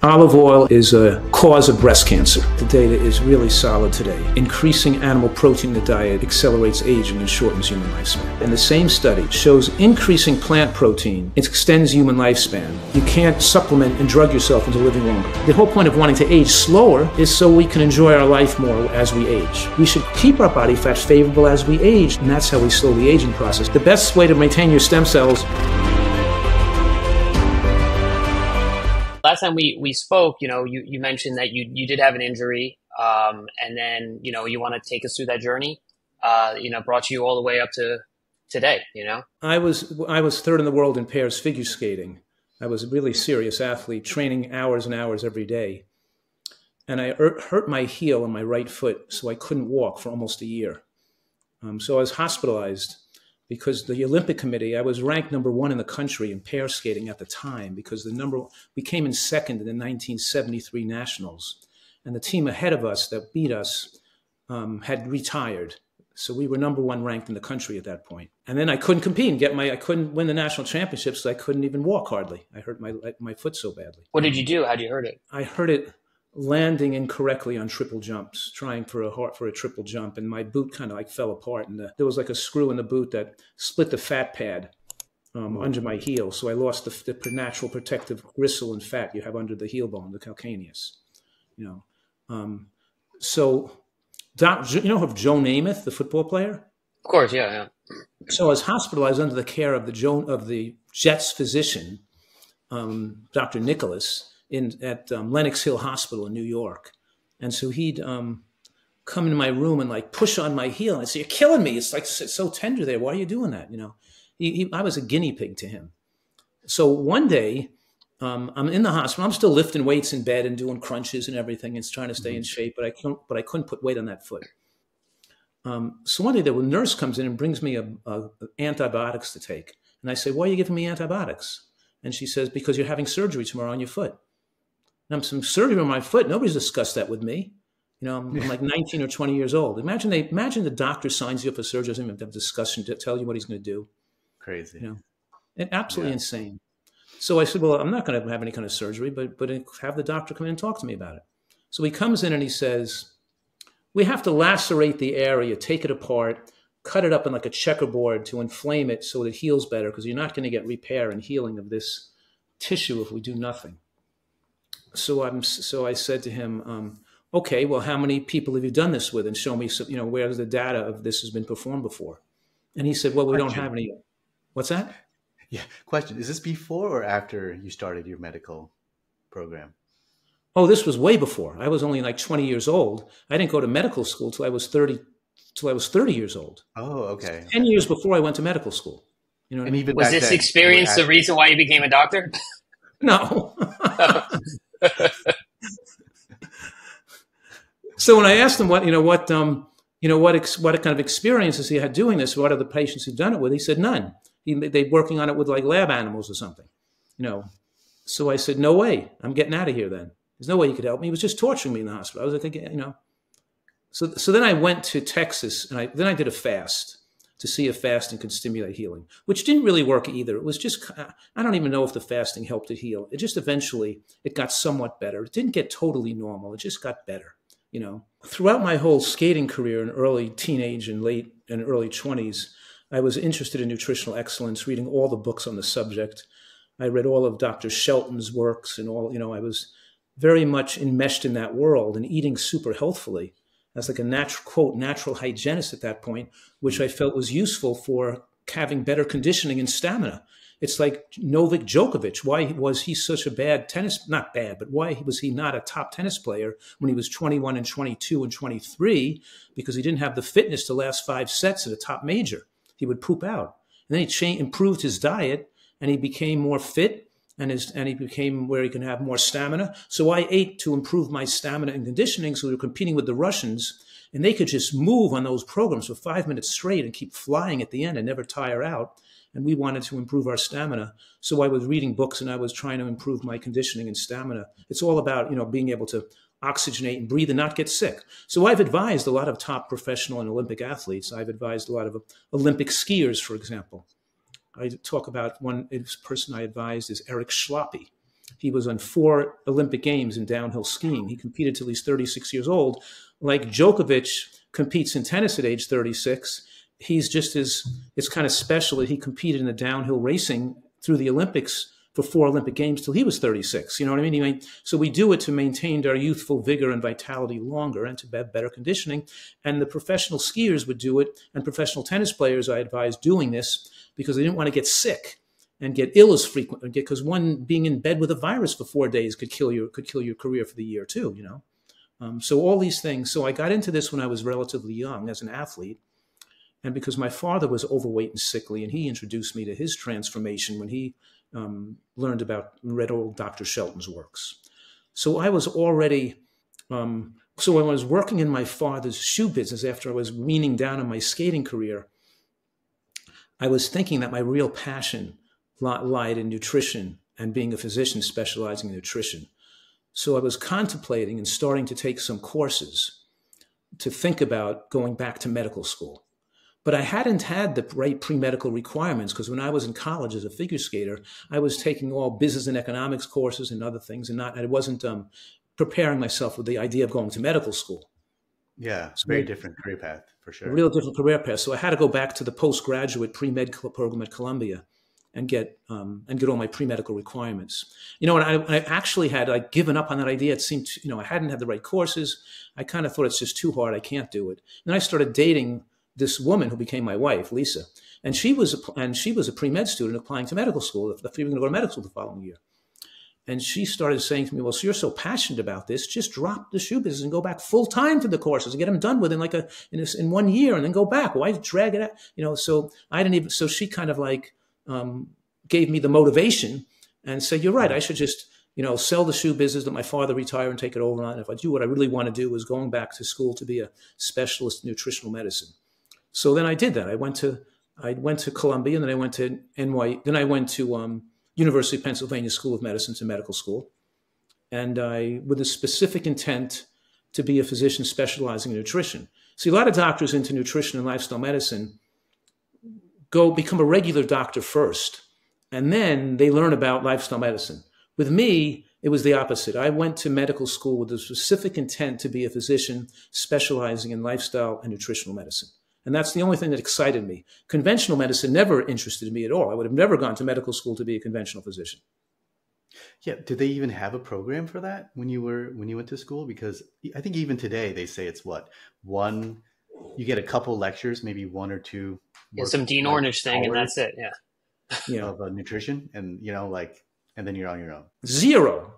Olive oil is a cause of breast cancer. The data is really solid today. Increasing animal protein in the diet accelerates aging and shortens human lifespan. And the same study shows increasing plant protein extends human lifespan. You can't supplement and drug yourself into living longer. The whole point of wanting to age slower is so we can enjoy our life more as we age. We should keep our body fat favorable as we age, and that's how we slow the aging process. The best way to maintain your stem cells last time we we spoke, you know, you, you mentioned that you you did have an injury, um, and then you know you want to take us through that journey. Uh, you know, brought you all the way up to today. You know, I was I was third in the world in pairs figure skating. I was a really serious athlete, training hours and hours every day, and I hurt my heel on my right foot, so I couldn't walk for almost a year. Um, so I was hospitalized because the Olympic Committee, I was ranked number one in the country in pair skating at the time because the number we came in second in the 1973 nationals, and the team ahead of us that beat us um, had retired. So we were number one ranked in the country at that point. And then I couldn't compete and get my I couldn't win the national championships. So I couldn't even walk hardly. I hurt my my foot so badly. What did you do? How did you hurt it? I hurt it landing incorrectly on triple jumps, trying for a heart for a triple jump, and my boot kind of like fell apart, and the, there was like a screw in the boot that split the fat pad um, under my heel, so I lost the, the, natural protective gristle and fat you have under the heel bone, the calcaneus. You know, um, so Doc, you know of Joe Namath, the football player? Of course, yeah, yeah. So I was hospitalized under the care of the Joe, of the Jets physician, um, Dr. Nicholas in at um, Lenox Hill Hospital in New York, and so he'd um, come into my room and like push on my heel, and I'd say, "You're killing me! It's like it's so tender there. Why are you doing that?" You know, he, he, I was a guinea pig to him. So one day, um, I'm in the hospital. I'm still lifting weights in bed and doing crunches and everything, and trying to stay in mm-hmm. shape. But I couldn't. But I couldn't put weight on that foot. Um, so one day, the nurse comes in and brings me a, a, antibiotics to take, and I say, "Why are you giving me antibiotics?" And she says, "Because you're having surgery tomorrow on your foot." I'm some surgery on my foot. Nobody's discussed that with me. You know, I'm, I'm, like 19 or 20 years old. Imagine they imagine the doctor signs you up for surgery, doesn't even have discussion to tell you what he's going to do. Crazy. You know, and absolutely yeah. insane. So I said, well, I'm not going to have any kind of surgery, but but have the doctor come in and talk to me about it. So he comes in and he says, we have to lacerate the area, take it apart, cut it up in like a checkerboard to inflame it so that it heals better because you're not going to get repair and healing of this tissue if we do nothing so I'm so I said to him, um, okay, well, how many people have you done this with, and show me, some, you know, where the data of this has been performed before. And he said, well, we Question. don't have any. What's that? Yeah. Question: Is this before or after you started your medical program? Oh, this was way before. I was only like 20 years old. I didn't go to medical school till I was 30 till I was 30 years old. Oh, okay. 10 years before I went to medical school. You know, and even was this then, experience the reason why you became a doctor? No. so when I asked him what you know what um, you know what ex- what kind of experiences he had doing this, what are the patients who've done it with, he said none. He, they working on it with like lab animals or something, you know. So I said, no way, I'm getting out of here. Then there's no way you could help me. He was just torturing me in the hospital. I was like, thinking, you know. So so then I went to Texas and I then I did a fast to see if fasting could stimulate healing, which didn't really work either. It was just, I don't even know if the fasting helped it heal. It just eventually, it got somewhat better. It didn't get totally normal. It just got better, you know. Throughout my whole skating career in early teenage and late and early 20s, I was interested in nutritional excellence, reading all the books on the subject. I read all of Dr. Shelton's works and all, you know, I was very much enmeshed in that world and eating super healthfully as like a natural quote natural hygienist at that point, which hmm. I felt was useful for having better conditioning and stamina. It's like Novak Djokovic. Why was he such a bad tennis? Not bad, but why was he not a top tennis player when he was 21 and 22 and 23? Because he didn't have the fitness to last five sets at a top major. He would poop out. And then he changed, improved his diet and he became more fit and his and he became where he can have more stamina. So I ate to improve my stamina and conditioning. So we were competing with the Russians, and they could just move on those programs for five minutes straight and keep flying at the end and never tire out. And we wanted to improve our stamina. So I was reading books and I was trying to improve my conditioning and stamina. It's all about you know being able to oxygenate and breathe and not get sick. So I've advised a lot of top professional and Olympic athletes. I've advised a lot of Olympic skiers, for example I talk about one person I advised is Erik Schlopy. He was on four Olympic Games in downhill skiing. He competed till he's 36 years old. Like Djokovic competes in tennis at age 36, he's just as, it's kind of special that he competed in the downhill racing through the Olympics for four Olympic Games till he was 36. You know what I mean? So we do it to maintain our youthful vigor and vitality longer and to have better conditioning. And the professional skiers would do it, and professional tennis players I advise doing this because they didn't want to get sick and get ill as frequently because one being in bed with a virus for four days could kill your could kill your career for the year too. You know. Um, so all these things. So I got into this when I was relatively young as an athlete, and because my father was overweight and sickly, and he introduced me to his transformation when he um, learned about, read old Dr. Shelton's works. So I was already, um, so when I was working in my father's shoe business after I was weaning down on my skating career, I was thinking that my real passion lied in nutrition and being a physician specializing in nutrition. So I was contemplating and starting to take some courses to think about going back to medical school. But I hadn't had the right pre medical requirements because when I was in college as a figure skater, I was taking all business and economics courses and other things, and not I wasn't um, preparing myself with the idea of going to medical school. Yeah, so very different career path for sure. A real different career path. So I had to go back to the postgraduate pre med program at Columbia and get um, and get all my pre medical requirements. You know, and I, I actually had like given up on that idea. It seemed you know I hadn't had the right courses. I kind of thought it's just too hard. I can't do it. And then I started dating this woman who became my wife, Lisa, and she was a, and she was a pre med student applying to medical school. If we going to go to medical school the following year, and she started saying to me, "Well, so you're so passionate about this, just drop the shoe business and go back full time to the courses and get them done within like a in, a, in one year, and then go back. Why drag it out? You know." So I didn't even. So she kind of like um, gave me the motivation and said, "You're right. I should just." You know, sell the shoe business, let my father retire and take it over And If I do what I really want to do is going back to school to be a specialist in nutritional medicine. So then I did that. I went to I went to Columbia, and then I went to NY. Then I went to um, University of Pennsylvania School of Medicine to medical school, and I with a specific intent to be a physician specializing in nutrition. See, a lot of doctors into nutrition and lifestyle medicine go become a regular doctor first, and then they learn about lifestyle medicine. With me, it was the opposite. I went to medical school with a specific intent to be a physician specializing in lifestyle and nutritional medicine. And that's the only thing that excited me. Conventional medicine never interested me at all. I would have never gone to medical school to be a conventional physician. Yeah, did they even have a program for that when you were when you went to school? Because I think even today they say it's what one you get a couple lectures, maybe one or two. Yeah, some Dean Ornish thing, and that's it. Yeah, you know, of uh, nutrition, and you know, like, and then you're on your own. Zero,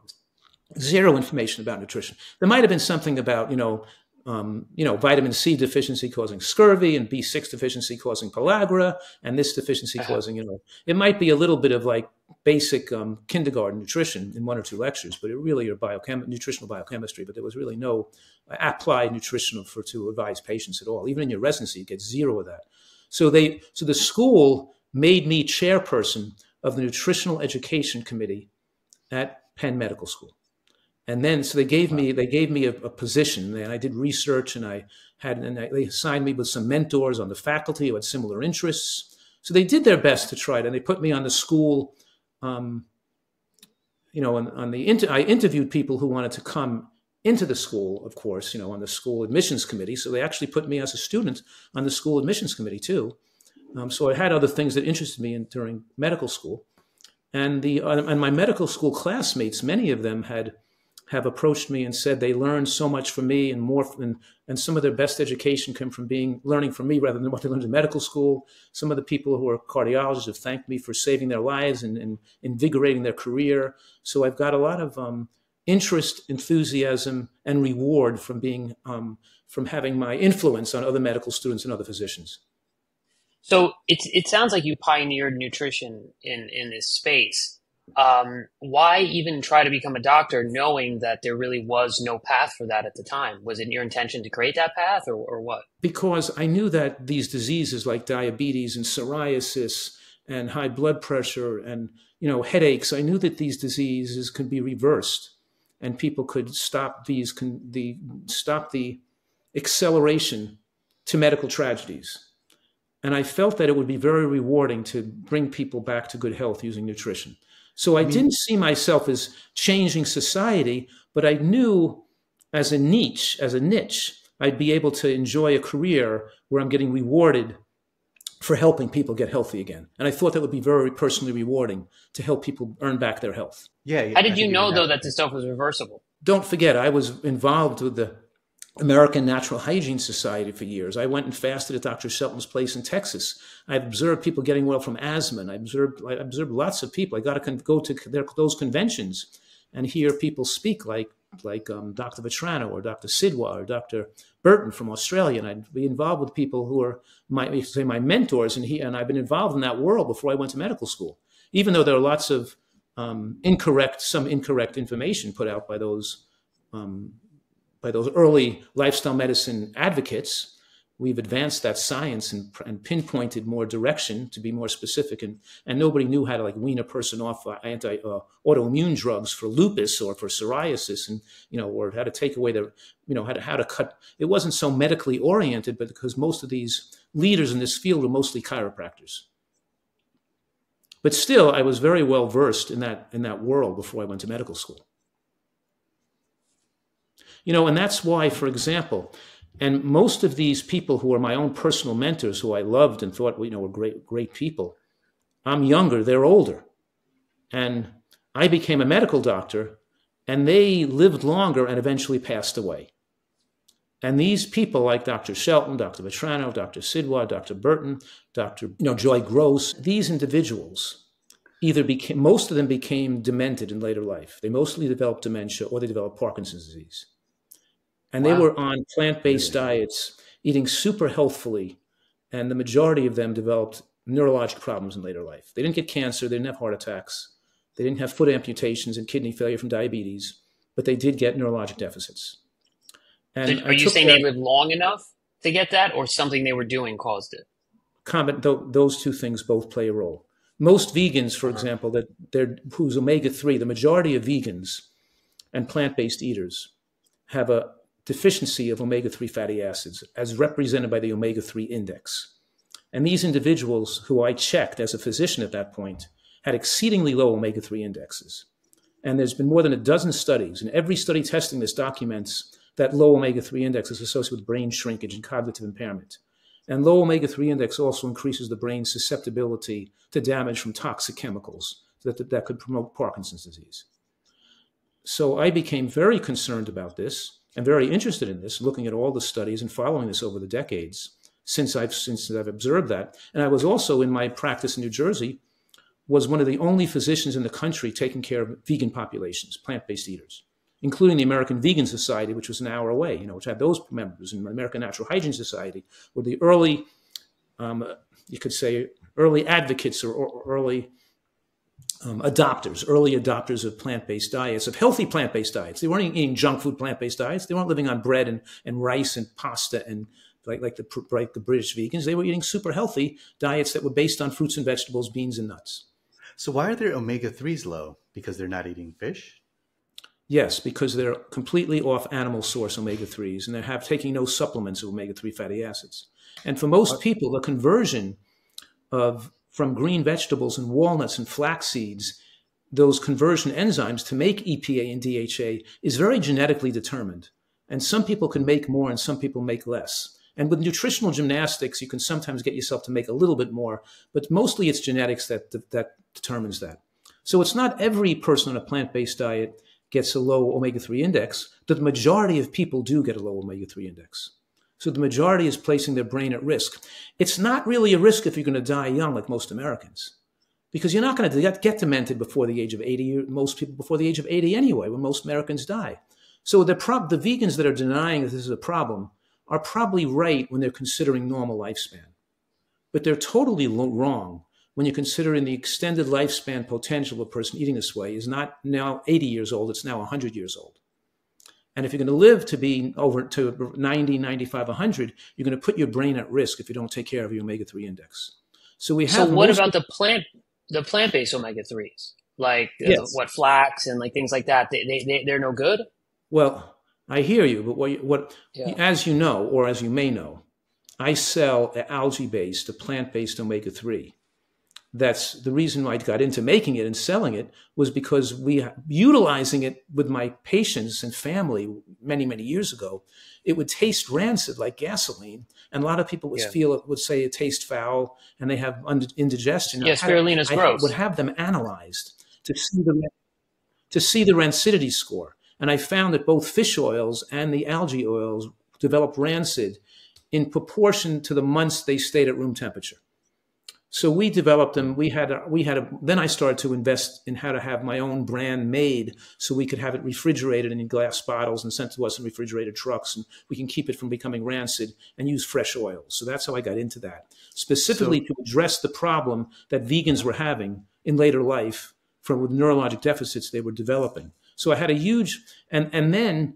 zero information about nutrition. There might have been something about you know um, you know, vitamin C deficiency causing scurvy and B6 deficiency causing pellagra and this deficiency uh-huh. causing, you know, it might be a little bit of like basic um, kindergarten nutrition in one or two lectures, but it really are biochem- nutritional biochemistry, but there was really no applied nutritional for to advise patients at all. Even in your residency, you get zero of that. So they, so the school made me chairperson of the nutritional education committee at Penn Medical School and then so they gave me they gave me a, a, position and i did research and i had and I, they assigned me with some mentors on the faculty who had similar interests. So they did their best to try it and they put me on the school um, you know on, on the inter- i interviewed people who wanted to come into the school of course you know on the school admissions committee. So they actually put me as a student on the school admissions committee too. Um, so i had other things that interested me in, during medical school. And the uh, and my medical school classmates many of them had have approached me and said they learned so much from me and more and, and some of their best education came from being learning from me rather than what they learned in medical school. Some of the people who are cardiologists have thanked me for saving their lives and, and invigorating their career. So i've got a lot of um, interest enthusiasm and reward from being um, from having my influence on other medical students and other physicians. So it, it sounds like you pioneered nutrition in, in this space um, why even try to become a doctor knowing that there really was no path for that at the time? Was it your intention to create that path or, or what? Because I knew that these diseases like diabetes and psoriasis and high blood pressure and you know headaches, I knew that these diseases could be reversed and people could stop these the stop the acceleration to medical tragedies. And I felt that it would be very rewarding to bring people back to good health using nutrition. So I, I mean, didn't see myself as changing society, but I knew as a niche, as a niche, I'd be able to enjoy a career where I'm getting rewarded for helping people get healthy again. And I thought that would be very personally rewarding to help people earn back their health. Yeah. How did you know though that this stuff was reversible? Don't forget, I was involved with the American Natural Hygiene Society for years. I went and fasted at Dr. Shelton's place in Texas. I've observed people getting well from asthma. I observed, I observed lots of people. I got to go to their, those conventions and hear people speak like like um, Dr. Vetrano or Dr. Sidhwa or Dr. Burton from Australia, and I'd be involved with people who are my say my mentors, and he and I've been involved in that world before I went to medical school. Even though there are lots of um, incorrect, some incorrect information put out by those um, by those early lifestyle medicine advocates, we've advanced that science and, and, pinpointed more direction to be more specific. And, and nobody knew how to like wean a person off uh, anti uh, autoimmune drugs for lupus or for psoriasis and you know or how to take away the you know how to how to cut. It wasn't so medically oriented but because most of these leaders in this field are mostly chiropractors. But still i was very well versed in that in that world before i went to medical school you know and that's why for example and most of these people who are my own personal mentors, who I loved and thought you know were great great people, I'm younger, they're older, and I became a medical doctor, and they lived longer and eventually passed away. And these people like Dr. Shelton, Dr. Vetrano, Dr. Sidhwa, Dr. Burton, Dr. You know, Joy Gross, these individuals either became, most of them became demented in later life. They mostly developed dementia or they developed Parkinson's disease and wow. they were on plant-based really? diets, eating super healthfully, and the majority of them developed neurologic problems in later life. They didn't get cancer, they didn't have heart attacks, they didn't have foot amputations and kidney failure from diabetes, but they did get neurologic deficits. And are you saying that, they lived long enough to get that, or something they were doing caused it? Comment, those two things both play a role. Most vegans, for uh-huh. example, that they're whose omega three, the majority of vegans and plant based eaters have a deficiency of omega 3 fatty acids, as represented by the omega 3 index. And these individuals who I checked as a physician at that point had exceedingly low omega 3 indexes. And there's been more than a dozen studies, and every study testing this documents that low omega 3 index is associated with brain shrinkage and cognitive impairment. And low omega 3 index also increases the brain's susceptibility to damage from toxic chemicals that, that could promote Parkinson's disease. So I became very concerned about this am very interested in this, looking at all the studies and following this over the decades since I've since I've observed that. And I was also in my practice in New Jersey was one of the only physicians in the country taking care of vegan populations, plant-based eaters, including the American Vegan Society, which was an hour away, you know, which had those members, and the American Natural Hygiene Society were the early, um, you could say, early advocates or, or early um, adopters, early adopters of plant-based diets, of healthy plant-based diets. They weren't eating junk food plant-based diets. They weren't living on bread and, and rice and pasta and like, like, the, like the British vegans. They were eating super healthy diets that were based on fruits and vegetables, beans and nuts. So why are their omega-3s low? Because they're not eating fish? Yes, because they're completely off animal source omega-3s and they have taking no supplements of omega-3 fatty acids. And for most people, the conversion of from green vegetables and walnuts and flax seeds, those conversion enzymes to make EPA and DHA is very genetically determined. And some people can make more and some people make less. And with nutritional gymnastics, you can sometimes get yourself to make a little bit more, but mostly it's genetics that, that, that determines that. So it's not every person on a plant based diet gets a low omega 3 index, the majority of people do get a low omega 3 index. So the majority is placing their brain at risk. It's not really a risk if you're going to die young, like most Americans, because you're not going to get demented before the age of 80, most people before the age of 80 anyway, when most Americans die. So the, prob- the vegans that are denying that this is a problem are probably right when they're considering normal lifespan. But they're totally lo- wrong when you're considering the extended lifespan potential of a person eating this way is not now 80 years old, it's now 100 years old. And if you're going to live to be over to 90, 95, 100, you're going to put your brain at risk if you don't take care of your omega 3 index. So we have. So what about the plant, the plant based omega 3s? Like uh, yes. what flax and like things like that? They, they, they're no good? Well, I hear you, but what, what yeah. as you know, or as you may know, I sell algae based, a plant based omega 3. That's the reason why I got into making it and selling it was because we utilizing it with my patients and family many many years ago. It would taste rancid like gasoline, and a lot of people would yeah. feel it would say it tastes foul, and they have indigestion. Yes, spirulina is gross. I would have them analyzed to see the to see the rancidity score, and I found that both fish oils and the algae oils developed rancid in proportion to the months they stayed at room temperature. So we developed them. We had a, we had a, then I started to invest in how to have my own brand made so we could have it refrigerated in glass bottles and sent to us in refrigerated trucks and we can keep it from becoming rancid and use fresh oils. So that's how I got into that. Specifically so, to address the problem that vegans were having in later life from with neurologic deficits they were developing. So I had a huge and and then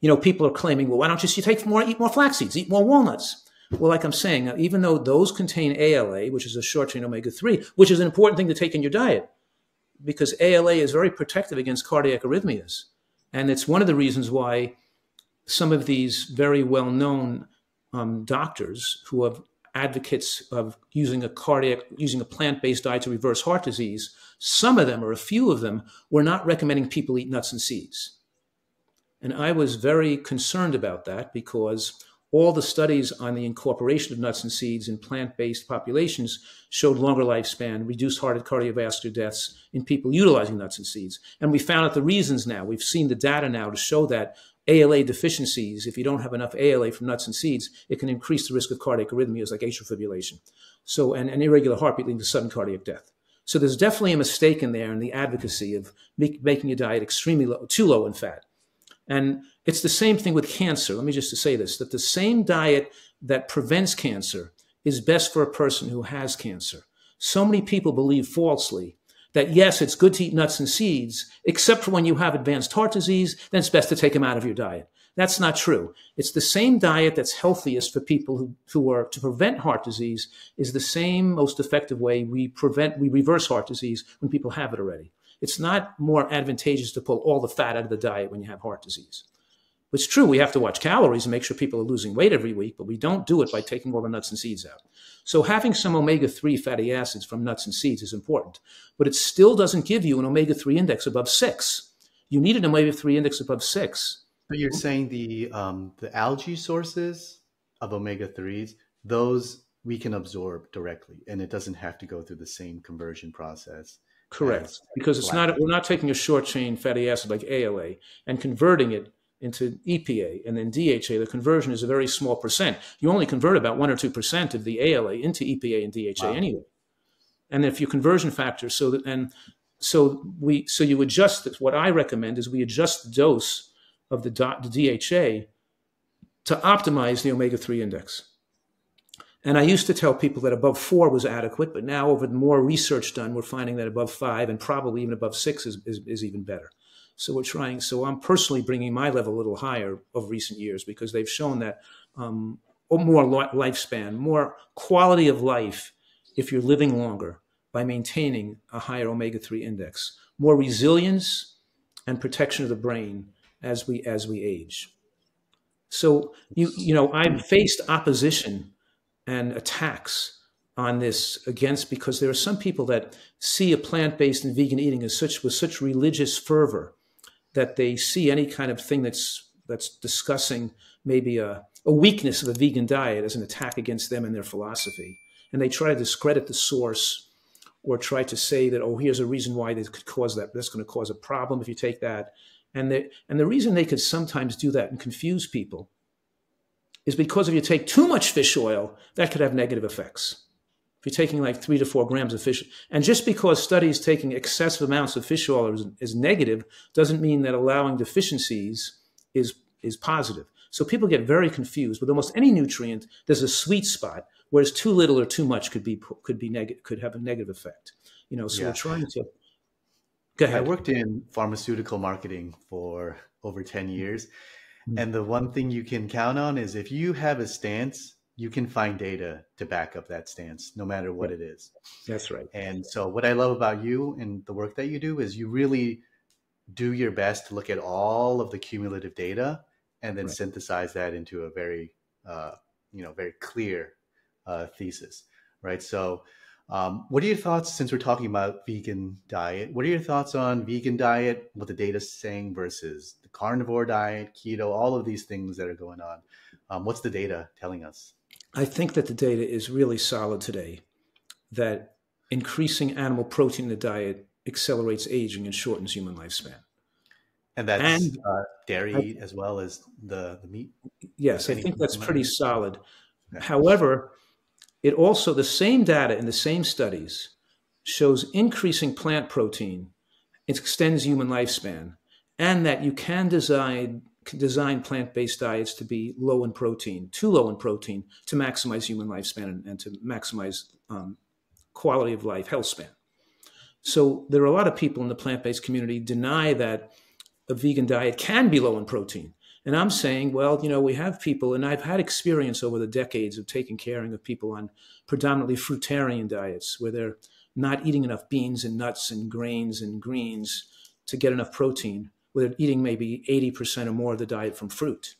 you know people are claiming, well, why don't you take more eat more flax seeds, eat more walnuts? Well, like I'm saying, even though those contain ALA, which is a short chain omega 3, which is an important thing to take in your diet, because ALA is very protective against cardiac arrhythmias. And it's one of the reasons why some of these very well known um, doctors who are advocates of using a cardiac, using a plant based diet to reverse heart disease, some of them or a few of them were not recommending people eat nuts and seeds. And I was very concerned about that because all the studies on the incorporation of nuts and seeds in plant-based populations showed longer lifespan, reduced heart and cardiovascular deaths in people utilizing nuts and seeds. And we found out the reasons now. We've seen the data now to show that ALA deficiencies, if you don't have enough ALA from nuts and seeds, it can increase the risk of cardiac arrhythmias like atrial fibrillation. So, and, and irregular heartbeat leading to sudden cardiac death. So there's definitely a mistake in there in the advocacy of make, making your diet extremely low, too low in fat. And it's the same thing with cancer. Let me just say this that the same diet that prevents cancer is best for a person who has cancer. So many people believe falsely that yes, it's good to eat nuts and seeds, except for when you have advanced heart disease, then it's best to take them out of your diet. That's not true. It's the same diet that's healthiest for people who, who are to prevent heart disease is the same most effective way we prevent, we reverse heart disease when people have it already. It's not more advantageous to pull all the fat out of the diet when you have heart disease. It's true, we have to watch calories and make sure people are losing weight every week, but we don't do it by taking all the nuts and seeds out. So having some omega-3 fatty acids from nuts and seeds is important, but it still doesn't give you an omega-3 index above six. You need an omega-3 index above six. But you're saying the um, the algae sources of omega-3s, those we can absorb directly, and it doesn't have to go through the same conversion process Correct, because it's not we're not taking a short chain fatty acid like ALA and converting it into EPA and then DHA. The conversion is a very small percent. You only convert about one or two percent of the ALA into EPA and DHA wow. anyway. And if your conversion factor, so that and so we so you adjust this, what I recommend is we adjust the dose of the, the DHA to optimize the omega three index. And I used to tell people that above four was adequate, but now over the more research done, we're finding that above five and probably even above six is, is, is even better. So we're trying. So I'm personally bringing my level a little higher of recent years because they've shown that um, more lifespan, more quality of life if you're living longer by maintaining a higher omega-3 index, more resilience and protection of the brain as we as we age. So you you know I've faced opposition and attacks on this against because there are some people that see a plant-based and vegan eating as such with such religious fervor that they see any kind of thing that's that's discussing maybe a, a weakness of a vegan diet as an attack against them and their philosophy and they try to discredit the source or try to say that oh here's a reason why this could cause that that's going to cause a problem if you take that and the and the reason they could sometimes do that and confuse people is because if you take too much fish oil, that could have negative effects. If you're taking like three to four grams of fish, and just because studies taking excessive amounts of fish oil is, is negative doesn't mean that allowing deficiencies is, is positive. So people get very confused. With almost any nutrient, there's a sweet spot, whereas too little or too much could be could be negative, could have a negative effect. You know, so yeah. we're trying to. Go ahead. I worked in pharmaceutical marketing for over ten years, Mm-hmm. And the one thing you can count on is if you have a stance, you can find data to back up that stance, no matter what it is. That's right. And so, what I love about you and the work that you do is you really do your best to look at all of the cumulative data and then right. synthesize that into a very, uh, you know, very clear uh, thesis, right? So, Um, what are your thoughts, since we're talking about vegan diet, what are your thoughts on vegan diet, what the data saying versus the carnivore diet, keto, all of these things that are going on? Um, what's the data telling us? I think that the data is really solid today that increasing animal protein in the diet accelerates aging and shortens human lifespan. And that's and, uh, dairy I, as well as the, the meat? Yes, I think that's pretty solid. However, it also, the same data in the same studies shows increasing plant protein extends human lifespan and that you can design design plant-based diets to be low in protein, too low in protein, to maximize human lifespan and, and to maximize um, quality of life, health span. So there are a lot of people in the plant-based community deny that a vegan diet can be low in protein. And I'm saying, well, you know, we have people, and I've had experience over the decades of taking care of people on predominantly fruitarian diets where they're not eating enough beans and nuts and grains and greens to get enough protein, they're eating maybe 80% or more of the diet from fruit.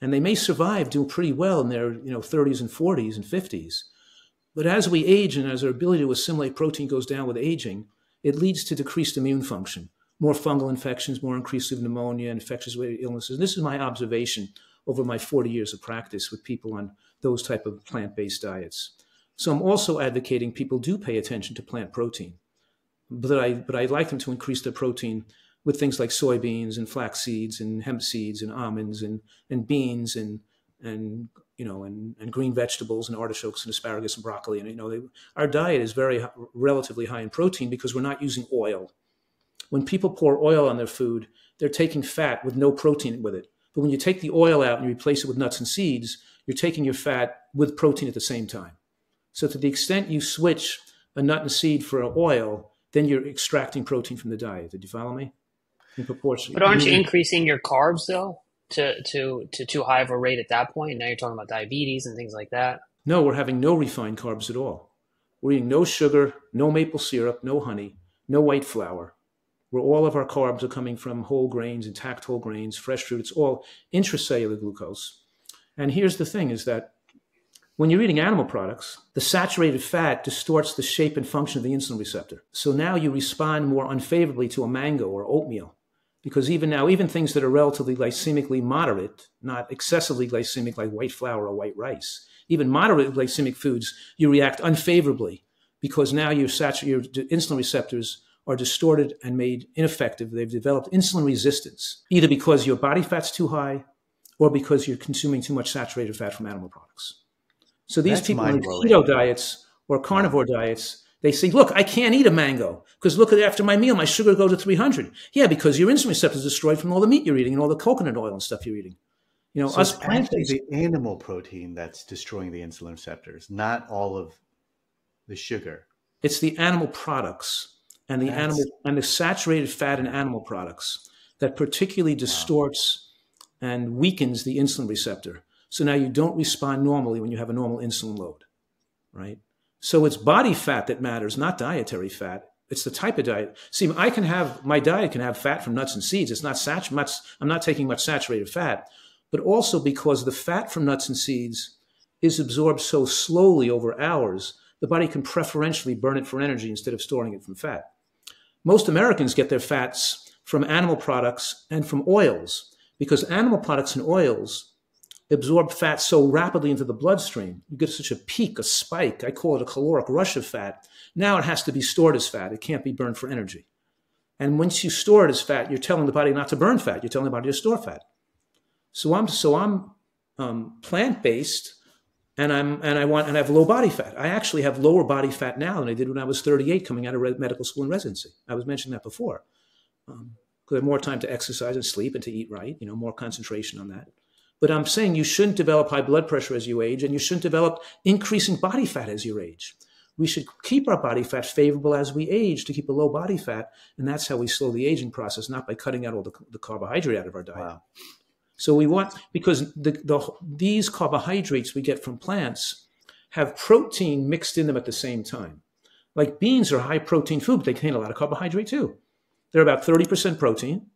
And they may survive, do pretty well in their you know 30s and 40s and 50s. But as we age and as our ability to assimilate protein goes down with aging, it leads to decreased immune function more fungal infections, more increase pneumonia, and infectious illnesses. And this is my observation over my 40 years of practice with people on those type of plant-based diets. So I'm also advocating people do pay attention to plant protein, but I but I'd like them to increase their protein with things like soybeans and flax seeds and hemp seeds and almonds and and beans and and you know and, and green vegetables and artichokes and asparagus and broccoli and you know they, our diet is very relatively high in protein because we're not using oil when people pour oil on their food, they're taking fat with no protein with it. But when you take the oil out and you replace it with nuts and seeds, you're taking your fat with protein at the same time. So to the extent you switch a nut and seed for an oil, then you're extracting protein from the diet. Did you follow me? In proportion. But aren't you mm-hmm. increasing your carbs though to to to too high of a rate at that point? Now you're talking about diabetes and things like that. No, we're having no refined carbs at all. We're eating no sugar, no maple syrup, no honey, no white flour where all of our carbs are coming from whole grains, intact whole grains, fresh fruit. It's all intracellular glucose. And here's the thing is that when you're eating animal products, the saturated fat distorts the shape and function of the insulin receptor. So now you respond more unfavorably to a mango or oatmeal. Because even now, even things that are relatively glycemically moderate, not excessively glycemic like white flour or white rice, even moderate glycemic foods, you react unfavorably because now your, your insulin receptors are distorted and made ineffective. They've developed insulin resistance, either because your body fat's too high or because you're consuming too much saturated fat from animal products. So these That's people on keto diets or carnivore diets, they say, look, I can't eat a mango because look at after my meal, my sugar goes to 300. Yeah, because your insulin receptor is destroyed from all the meat you're eating and all the coconut oil and stuff you're eating. You know, so us plant the animal protein that's destroying the insulin receptors, not all of the sugar. It's the animal products and the That's... animal and the saturated fat in animal products that particularly distorts wow. and weakens the insulin receptor. So now you don't respond normally when you have a normal insulin load, right? So it's body fat that matters, not dietary fat. It's the type of diet. See, I can have my diet can have fat from nuts and seeds. It's not sat- much. I'm not taking much saturated fat, but also because the fat from nuts and seeds is absorbed so slowly over hours, the body can preferentially burn it for energy instead of storing it from fat. Most Americans get their fats from animal products and from oils because animal products and oils absorb fat so rapidly into the bloodstream. You get such a peak, a spike. I call it a caloric rush of fat. Now it has to be stored as fat. It can't be burned for energy. And once you store it as fat, you're telling the body not to burn fat. You're telling the body to store fat. So I'm so I'm um, plant based and I'm and I want and I have low body fat. I actually have lower body fat now than I did when I was 38, coming out of medical school and residency. I was mentioning that before. Um, I have more time to exercise and sleep and to eat right. You know, more concentration on that. But I'm saying you shouldn't develop high blood pressure as you age, and you shouldn't develop increasing body fat as you age. We should keep our body fat favorable as we age to keep a low body fat, and that's how we slow the aging process, not by cutting out all the, the carbohydrate out of our diet. Wow. So we want because the, the, these carbohydrates we get from plants have protein mixed in them at the same time. Like beans are high protein food, but they contain a lot of carbohydrate too. They're about 30% protein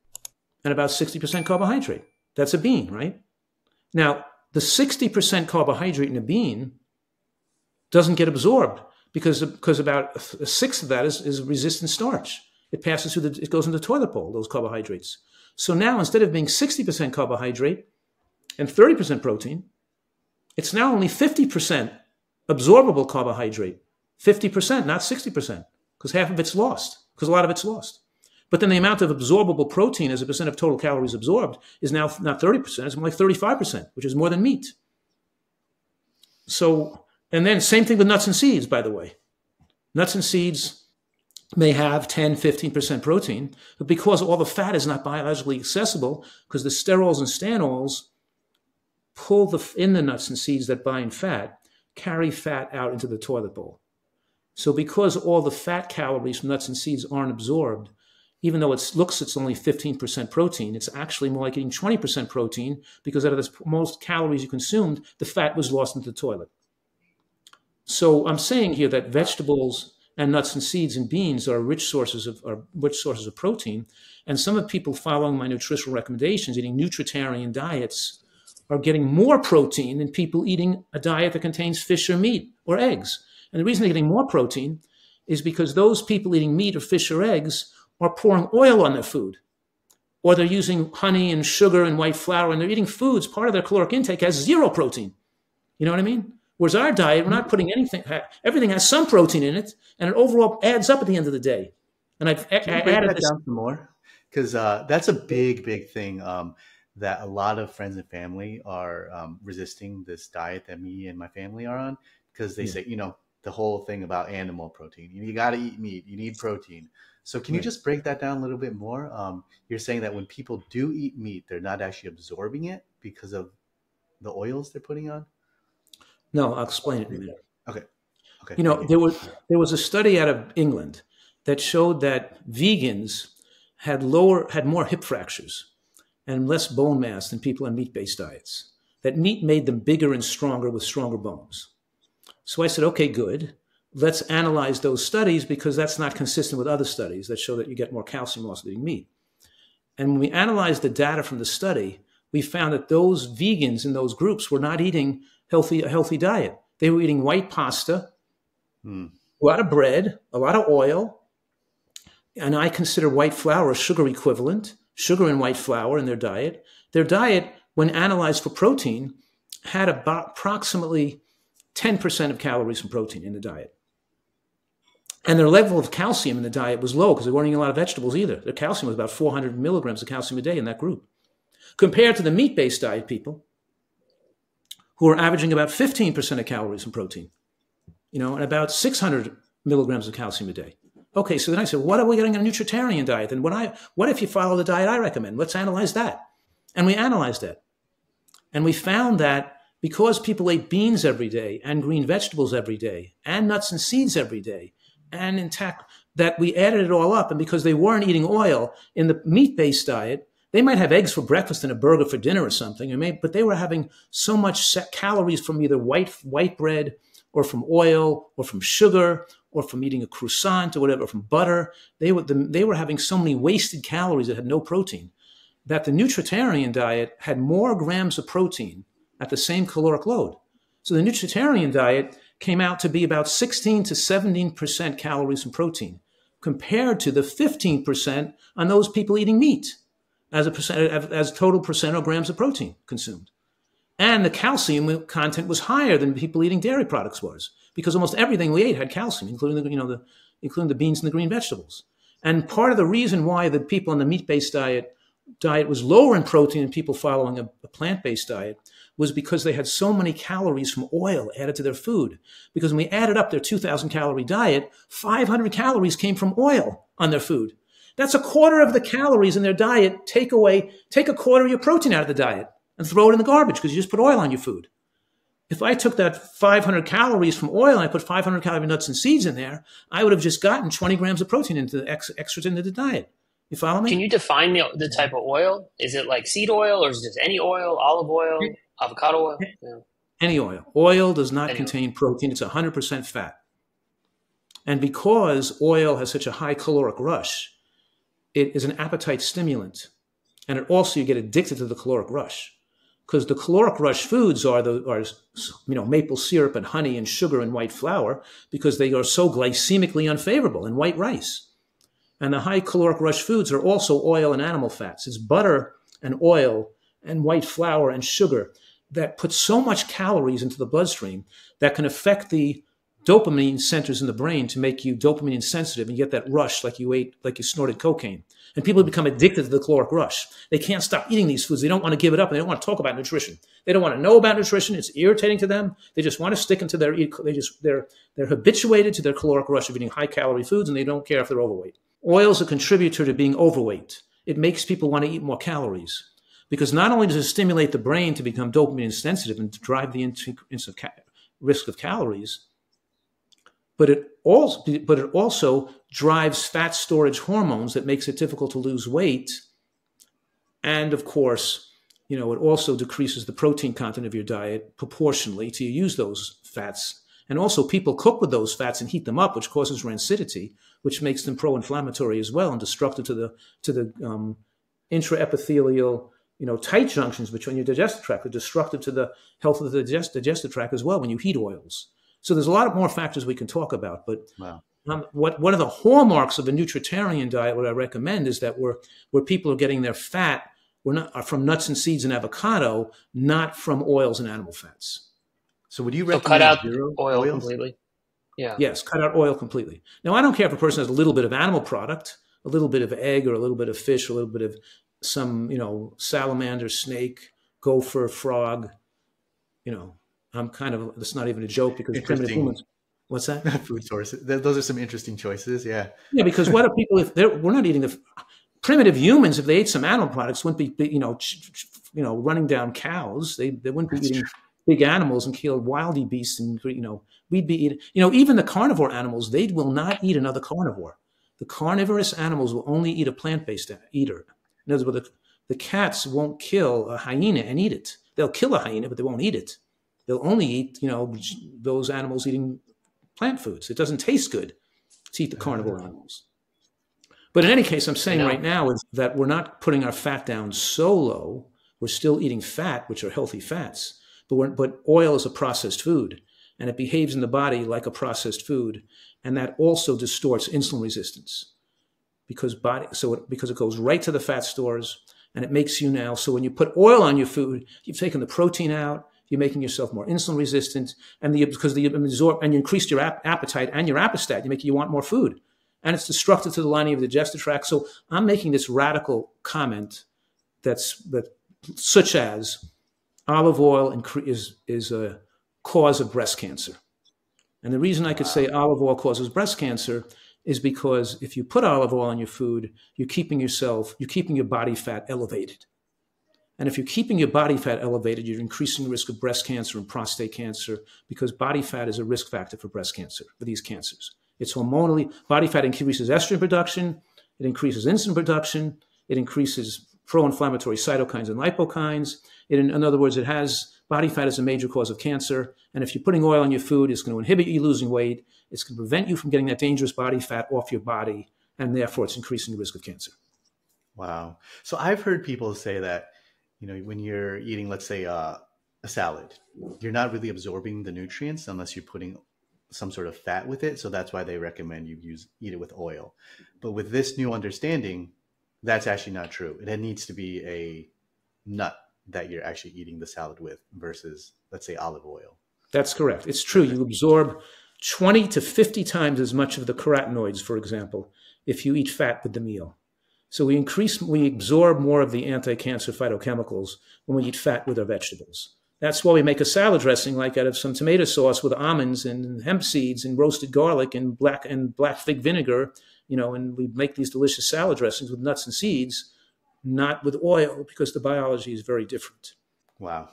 and about 60% carbohydrate. That's a bean, right? Now, the 60% carbohydrate in a bean doesn't get absorbed because because about a sixth of that is, is resistant starch. It passes through the it goes into the toilet bowl. Those carbohydrates. So now instead of being sixty percent carbohydrate and thirty percent protein, it's now only fifty percent absorbable carbohydrate. Fifty percent, not sixty percent, because half of it's lost. Because a lot of it's lost. But then the amount of absorbable protein as a percent of total calories absorbed is now not 30%, it's more like 35%, which is more than meat. So, and then same thing with nuts and seeds, by the way. Nuts and seeds may have 10, 15% protein, but because all the fat is not biologically accessible, because the sterols and stanols pull the, in the nuts and seeds that bind fat, carry fat out into the toilet bowl. So because all the fat calories from nuts and seeds aren't absorbed, even though it looks it's only 15% protein, it's actually more like eating 20% protein because out of the most calories you consumed, the fat was lost into the toilet. So I'm saying here that vegetables and nuts and seeds and beans are rich sources of are rich sources of protein. And some of people following my nutritional recommendations, eating nutritarian diets, are getting more protein than people eating a diet that contains fish or meat or eggs. And the reason they're getting more protein is because those people eating meat or fish or eggs are pouring oil on their food, or they're using honey and sugar and white flour, and they're eating foods, part of their caloric intake has zero protein. You know what I mean? Whereas our diet, we're not putting anything, everything has some protein in it, and it overall adds up at the end of the day. And I've I added that this. down some more because uh, that's a big, big thing um, that a lot of friends and family are um, resisting this diet that me and my family are on because they yeah. say, you know, the whole thing about animal protein. You, you got to eat meat. You need protein. So can you just break that down a little bit more? Um, you're saying that when people do eat meat, they're not actually absorbing it because of the oils they're putting on. No, I'll explain it in a minute. Okay. Okay. You know, there was there was a study out of England that showed that vegans had lower had more hip fractures and less bone mass than people on meat-based diets. That meat made them bigger and stronger with stronger bones. So I said, okay, good let's analyze those studies because that's not consistent with other studies that show that you get more calcium loss eating meat. And when we analyzed the data from the study, we found that those vegans in those groups were not eating healthy, a healthy diet. They were eating white pasta, hmm. a lot of bread, a lot of oil. And I consider white flour a sugar equivalent, sugar and white flour in their diet. Their diet, when analyzed for protein, had about approximately 10% of calories from protein in the diet. And their level of calcium in the diet was low because they weren't eating a lot of vegetables either. Their calcium was about 400 milligrams of calcium a day in that group. Compared to the meat based diet people, who are averaging about 15% of calories from protein, you know, and about 600 milligrams of calcium a day. Okay, so then I said, what are we getting in a nutritarian diet? And what, I, what if you follow the diet I recommend? Let's analyze that. And we analyzed it. And we found that because people ate beans every day and green vegetables every day and nuts and seeds every day, and intact that we added it all up. And because they weren't eating oil in the meat based diet, they might have eggs for breakfast and a burger for dinner or something, but they were having so much calories from either white, white bread or from oil or from sugar or from eating a croissant or whatever, from butter. They were, the, they were having so many wasted calories that had no protein that the nutritarian diet had more grams of protein at the same caloric load. So the nutritarian diet came out to be about 16 to 17% calories from protein, compared to the 15% on those people eating meat as a percent as total percent of grams of protein consumed. And the calcium content was higher than people eating dairy products was, because almost everything we ate had calcium, including the, you know, the, including the beans and the green vegetables. And part of the reason why the people on the meat-based diet diet was lower in protein than people following a, a plant-based diet was because they had so many calories from oil added to their food. Because when we added up their 2,000 calorie diet, 500 calories came from oil on their food. That's a quarter of the calories in their diet. Take away, take a quarter of your protein out of the diet and throw it in the garbage because you just put oil on your food. If I took that 500 calories from oil and I put 500 calorie nuts and seeds in there, I would have just gotten 20 grams of protein into the ex- extras into the diet. You follow me? Can you define the, the type of oil? Is it like seed oil or is it just any oil, olive oil? Avocado oil? Yeah. Any oil. Oil does not any contain oil. protein. It's 100% fat. And because oil has such a high caloric rush, it is an appetite stimulant. And it also, you get addicted to the caloric rush. because the caloric rush foods are the are you know maple syrup and honey and sugar and white flour because they are so glycemically unfavorable and white rice. And the high caloric rush foods are also oil and animal fats. It's butter and oil and white flour and sugar that put so much calories into the bloodstream that can affect the dopamine centers in the brain to make you dopamine sensitive and get that rush like you ate like you snorted cocaine. And people become addicted to the caloric rush. They can't stop eating these foods. They don't want to give it up and they don't want to talk about nutrition. They don't want to know about nutrition. It's irritating to them. They just want to stick into their they just they're they're habituated to their caloric rush of eating high calorie foods and they don't care if they're overweight. Oil is a contributor to being overweight. It makes people want to eat more calories because not only does it stimulate the brain to become dopamine sensitive and to drive the risk of calories but it also but it also drives fat storage hormones that makes it difficult to lose weight. And of course you know it also decreases the protein content of your diet proportionally to use those fats. And also people cook with those fats and heat them up which causes rancidity which makes them pro-inflammatory as well and destructive to the to the um, intraepithelial you know tight junctions between your digestive tract are destructive to the health of the digest- digestive tract as well when you heat oils so there's a lot of more factors we can talk about, but wow. um, what one of the hallmarks of a nutritarian diet, what I recommend is that where where people are getting their fat, we're not are from nuts and seeds and avocado, not from oils and animal fats. So would you recommend so cut out zero oil oils? completely? Yeah. Yes, cut out oil completely. Now I don't care if a person has a little bit of animal product, a little bit of egg, or a little bit of fish, a little bit of some, you know, salamander, snake, gopher, frog, you know, I'm kind of that's not even a joke because primitive humans. What's that? Food sources. Those are some interesting choices. Yeah. Yeah, because what are people if they're we're not eating the primitive humans if they ate some animal products wouldn't be you know you know running down cows. They they wouldn't be that's eating. True. Big animals and kill wildebeests, and you know we'd be eating. You know, even the carnivore animals, they will not eat another carnivore. The carnivorous animals will only eat a plant-based eater. In other words, the, the cats won't kill a hyena and eat it. They'll kill a hyena, but they won't eat it they'll only eat, you know, those animals eating plant foods. It doesn't taste good to eat the carnivore uh-huh. animals. But in any case, I'm saying right now is that we're not putting our fat down so low. We're still eating fat, which are healthy fats, but but oil is a processed food, and it behaves in the body like a processed food, and that also distorts insulin resistance because body so it, because it goes right to the fat stores and it makes you now so when you put oil on your food, you've taken the protein out, you're making yourself more insulin resistant, and the, because the absorb and you increase your ap- appetite and your appetite, you make you want more food, and it's destructive to the lining of the digestive tract. So I'm making this radical comment that's that such as olive oil incre- is is a cause of breast cancer, and the reason I could say olive oil causes breast cancer is because if you put olive oil in your food, you're keeping yourself, you're keeping your body fat elevated. And if you're keeping your body fat elevated, you're increasing the risk of breast cancer and prostate cancer because body fat is a risk factor for breast cancer, for these cancers. It's hormonally, body fat increases estrogen production, it increases insulin production, it increases pro inflammatory cytokines and lipokines. It, in, in other words, it has body fat is a major cause of cancer. And if you're putting oil on your food, it's going to inhibit you losing weight. It's going to prevent you from getting that dangerous body fat off your body. And therefore, it's increasing the risk of cancer. Wow. So I've heard people say that you know when you're eating let's say uh, a salad you're not really absorbing the nutrients unless you're putting some sort of fat with it so that's why they recommend you use eat it with oil but with this new understanding that's actually not true it needs to be a nut that you're actually eating the salad with versus let's say olive oil. That's correct. It's true. You absorb 20 to 50 times as much of the carotenoids for example if you eat fat with the meal. So we increase, we absorb more of the anti-cancer phytochemicals when we eat fat with our vegetables. That's why we make a salad dressing like out of some tomato sauce with almonds and hemp seeds and roasted garlic and black and black fig vinegar, you know, and we make these delicious salad dressings with nuts and seeds, not with oil because the biology is very different. Wow.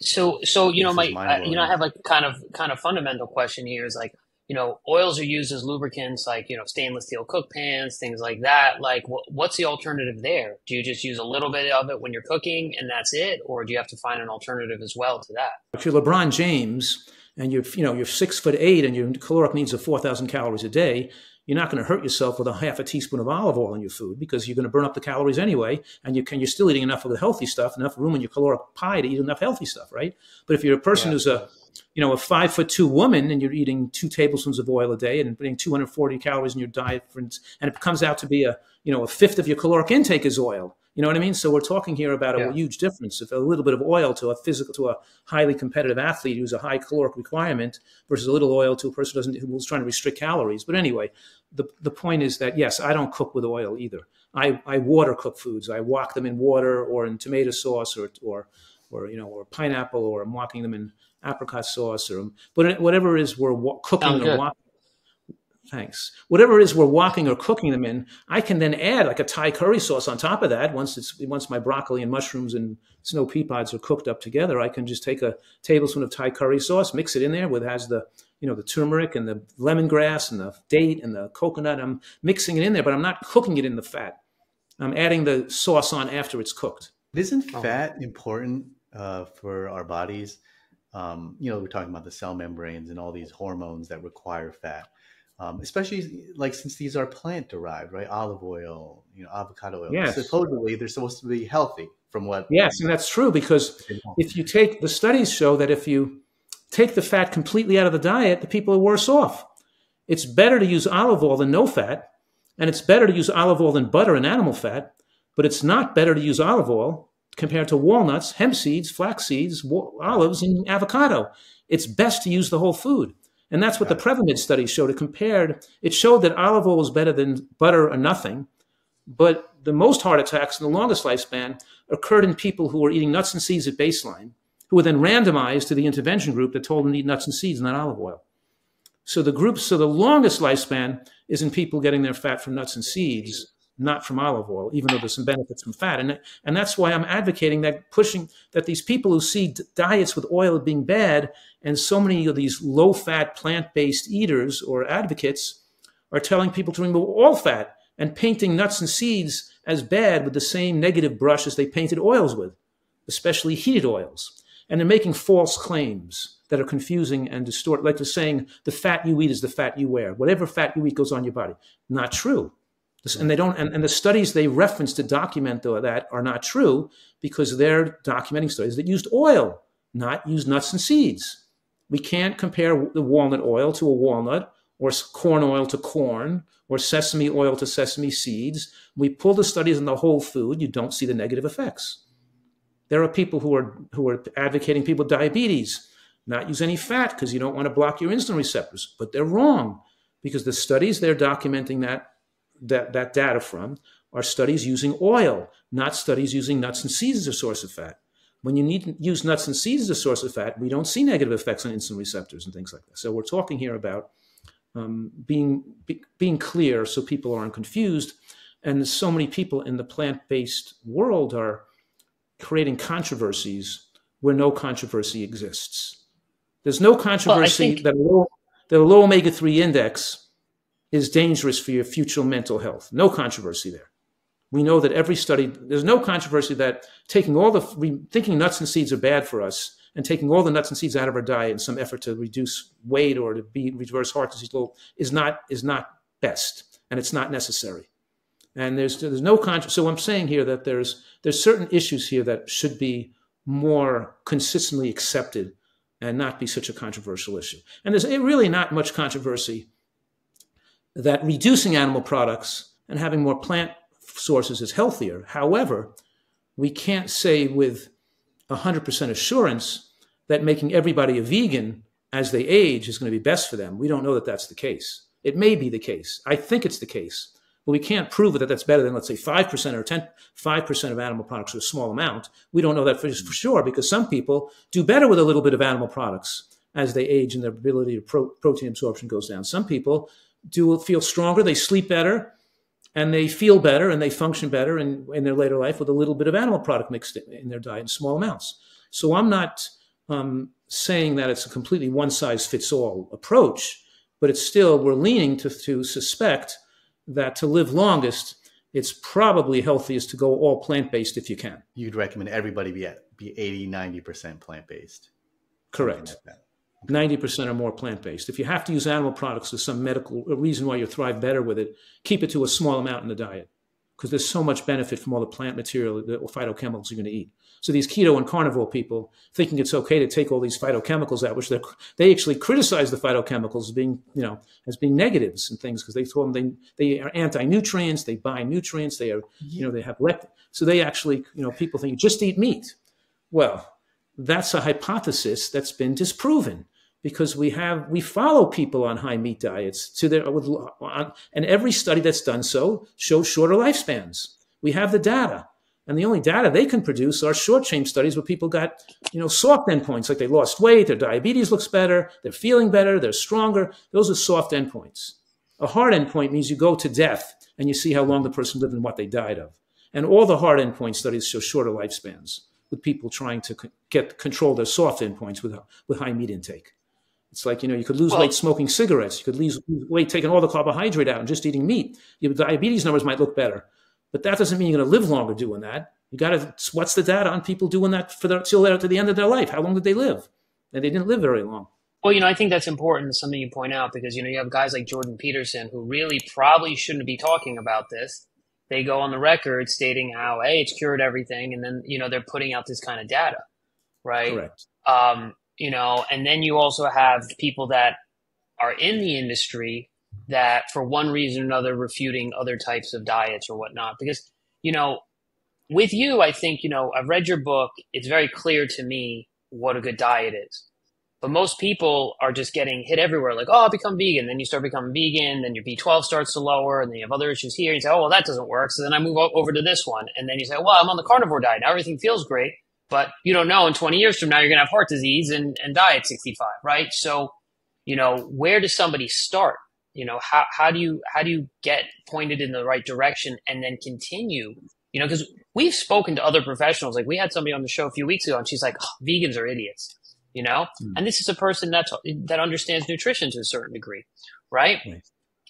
So, so you this know, my, I, you know, I have a kind of kind of fundamental question here. Is like, you know, oils are used as lubricants, like, you know, stainless steel cook pans, things like that. Like, wh- what's the alternative there? Do you just use a little bit of it when you're cooking and that's it? Or do you have to find an alternative as well to that? If you're LeBron James and you're, you know, you're six foot eight and your caloric needs are 4,000 calories a day, you're not going to hurt yourself with a half a teaspoon of olive oil in your food because you're going to burn up the calories anyway, and you can you're still eating enough of the healthy stuff, enough room in your caloric pie to eat enough healthy stuff, right? But if you're a person yeah. who's a you know a five foot two woman and you're eating two tablespoons of oil a day and putting 240 calories in your diet, for, and it comes out to be a you know a fifth of your caloric intake is oil you know what I mean? So we're talking here about a yeah. huge difference of a little bit of oil to a physical to a highly competitive athlete who's a high caloric requirement versus a little oil to a person who doesn't who's trying to restrict calories. But anyway, the the point is that yes, I don't cook with oil either. I, I water cook foods. I wok them in water or in tomato sauce or or or you know or pineapple or I'm walking them in apricot sauce or but whatever it is we're cooking or walking Thanks. Whatever it is we're walking or cooking them in, I can then add like a Thai curry sauce on top of that. Once it's once my broccoli and mushrooms and snow pea pods are cooked up together, I can just take a tablespoon of Thai curry sauce, mix it in there with has the you know the turmeric and the lemongrass and the date and the coconut. I'm mixing it in there, but I'm not cooking it in the fat. I'm adding the sauce on after it's cooked. Isn't oh. fat important uh, for our bodies? Um, you know, we're talking about the cell membranes and all these hormones that require fat um, especially like since these are plant derived, right? Olive oil, you know, avocado oil. Yes. Supposedly they're supposed to be healthy from what. Yes, and that's true because if you take the studies show that if you take the fat completely out of the diet, the people are worse off. It's better to use olive oil than no fat, and it's better to use olive oil than butter and animal fat, but it's not better to use olive oil compared to walnuts, hemp seeds, flax seeds, olives, and avocado. It's best to use the whole food. And that's what the PREDIMED study showed. It compared, it showed that olive oil was better than butter or nothing. But the most heart attacks and the longest lifespan occurred in people who were eating nuts and seeds at baseline, who were then randomized to the intervention group that told them to eat nuts and seeds, not olive oil. So the group, so the longest lifespan is in people getting their fat from nuts and seeds not from olive oil, even though there's some benefits from fat. And, and that's why I'm advocating that pushing that these people who see diets with oil being bad, and so many of these low fat plant based eaters or advocates are telling people to remove all fat and painting nuts and seeds as bad with the same negative brush as they painted oils with, especially heated oils. And they're making false claims that are confusing and distort, like they're saying the fat you eat is the fat you wear. Whatever fat you eat goes on your body. Not true and they don't and, and the studies they reference to document though that are not true because they're documenting studies that used oil not used nuts and seeds we can't compare the walnut oil to a walnut or corn oil to corn or sesame oil to sesame seeds we pull the studies on the whole food you don't see the negative effects there are people who are who are advocating people with diabetes not use any fat because you don't want to block your insulin receptors but they're wrong because the studies they're documenting that that, that data from are studies using oil, not studies using nuts and seeds as a source of fat. When you need use nuts and seeds as a source of fat, we don't see negative effects on insulin receptors and things like that. So we're talking here about um, being be, being clear so people aren't confused. And so many people in the plant-based world are creating controversies where no controversy exists. There's no controversy well, that a low, that a low omega-3 index is dangerous for your future mental health. No controversy there. We know that every study, there's no controversy that taking all the, thinking nuts and seeds are bad for us and taking all the nuts and seeds out of our diet in some effort to reduce weight or to be reverse heart disease is not, is not best and it's not necessary. And there's, there's no controversy. So I'm saying here that there's, there's certain issues here that should be more consistently accepted and not be such a controversial issue. And there's eh, really not much controversy that reducing animal products and having more plant sources is healthier. However, we can't say with 100% assurance that making everybody a vegan as they age is going to be best for them. We don't know that that's the case. It may be the case. I think it's the case. But we can't prove that that's better than, let's say, 5% or 10, 5% of animal products or a small amount. We don't know that for, for sure because some people do better with a little bit of animal products as they age and their ability to pro- protein absorption goes down. Some people do feel stronger, they sleep better, and they feel better and they function better in, in their later life with a little bit of animal product mixed in, in their diet in small amounts. So I'm not um, saying that it's a completely one size fits all approach, but it's still, we're leaning to, to suspect that to live longest, it's probably healthiest to go all plant based if you can. You'd recommend everybody be at, be 80, 90% plant based. Correct. Like 90% or more plant based. If you have to use animal products, there's some medical reason why you thrive better with it. Keep it to a small amount in the diet because there's so much benefit from all the plant material, the phytochemicals you're going to eat. So these keto and carnivore people thinking it's okay to take all these phytochemicals out, which they actually criticize the phytochemicals as being, you know, as being negatives and things because they told them they, they are anti-nutrients, they bind nutrients, they are, you know, they have lect. So they actually, you know, people think just eat meat. Well, that's a hypothesis that's been disproven because we have we follow people on high meat diets to their with, and every study that's done so shows shorter lifespans. We have the data, and the only data they can produce are short chain studies where people got you know soft endpoints like they lost weight, their diabetes looks better, they're feeling better, they're stronger. Those are soft endpoints. A hard endpoint means you go to death and you see how long the person lived and what they died of. And all the hard endpoint studies show shorter lifespans with people trying to get control their soft endpoints with with high meat intake. It's like, you know, you could lose well, weight smoking cigarettes. You could lose weight taking all the carbohydrate out and just eating meat. Your diabetes numbers might look better. But that doesn't mean you're going to live longer doing that. You got to, what's the data on people doing that for their, till to the end of their life? How long did they live? And they didn't live very long. Well, you know, I think that's important, something you point out, because, you know, you have guys like Jordan Peterson who really probably shouldn't be talking about this. They go on the record stating how, hey, it's cured everything. And then, you know, they're putting out this kind of data, right? Correct. Um, you know, and then you also have people that are in the industry that for one reason or another refuting other types of diets or whatnot. Because, you know, with you, I think, you know, I've read your book. It's very clear to me what a good diet is. But most people are just getting hit everywhere, like, oh, I'll become vegan. Then you start becoming vegan, then your B12 starts to lower, and then you have other issues here. You say, oh, well, that doesn't work. So then I move over to this one. And then you say, well, I'm on the carnivore diet. Now everything feels great. But you don't know in 20 years from now, you're going to have heart disease and, and die at 65, right? So, you know, where does somebody start? You know, how, how do you, how do you get pointed in the right direction and then continue? You know, because we've spoken to other professionals. Like we had somebody on the show a few weeks ago and she's like, oh, vegans are idiots, you know? Mm. And this is a person that's, that understands nutrition to a certain degree, right? right.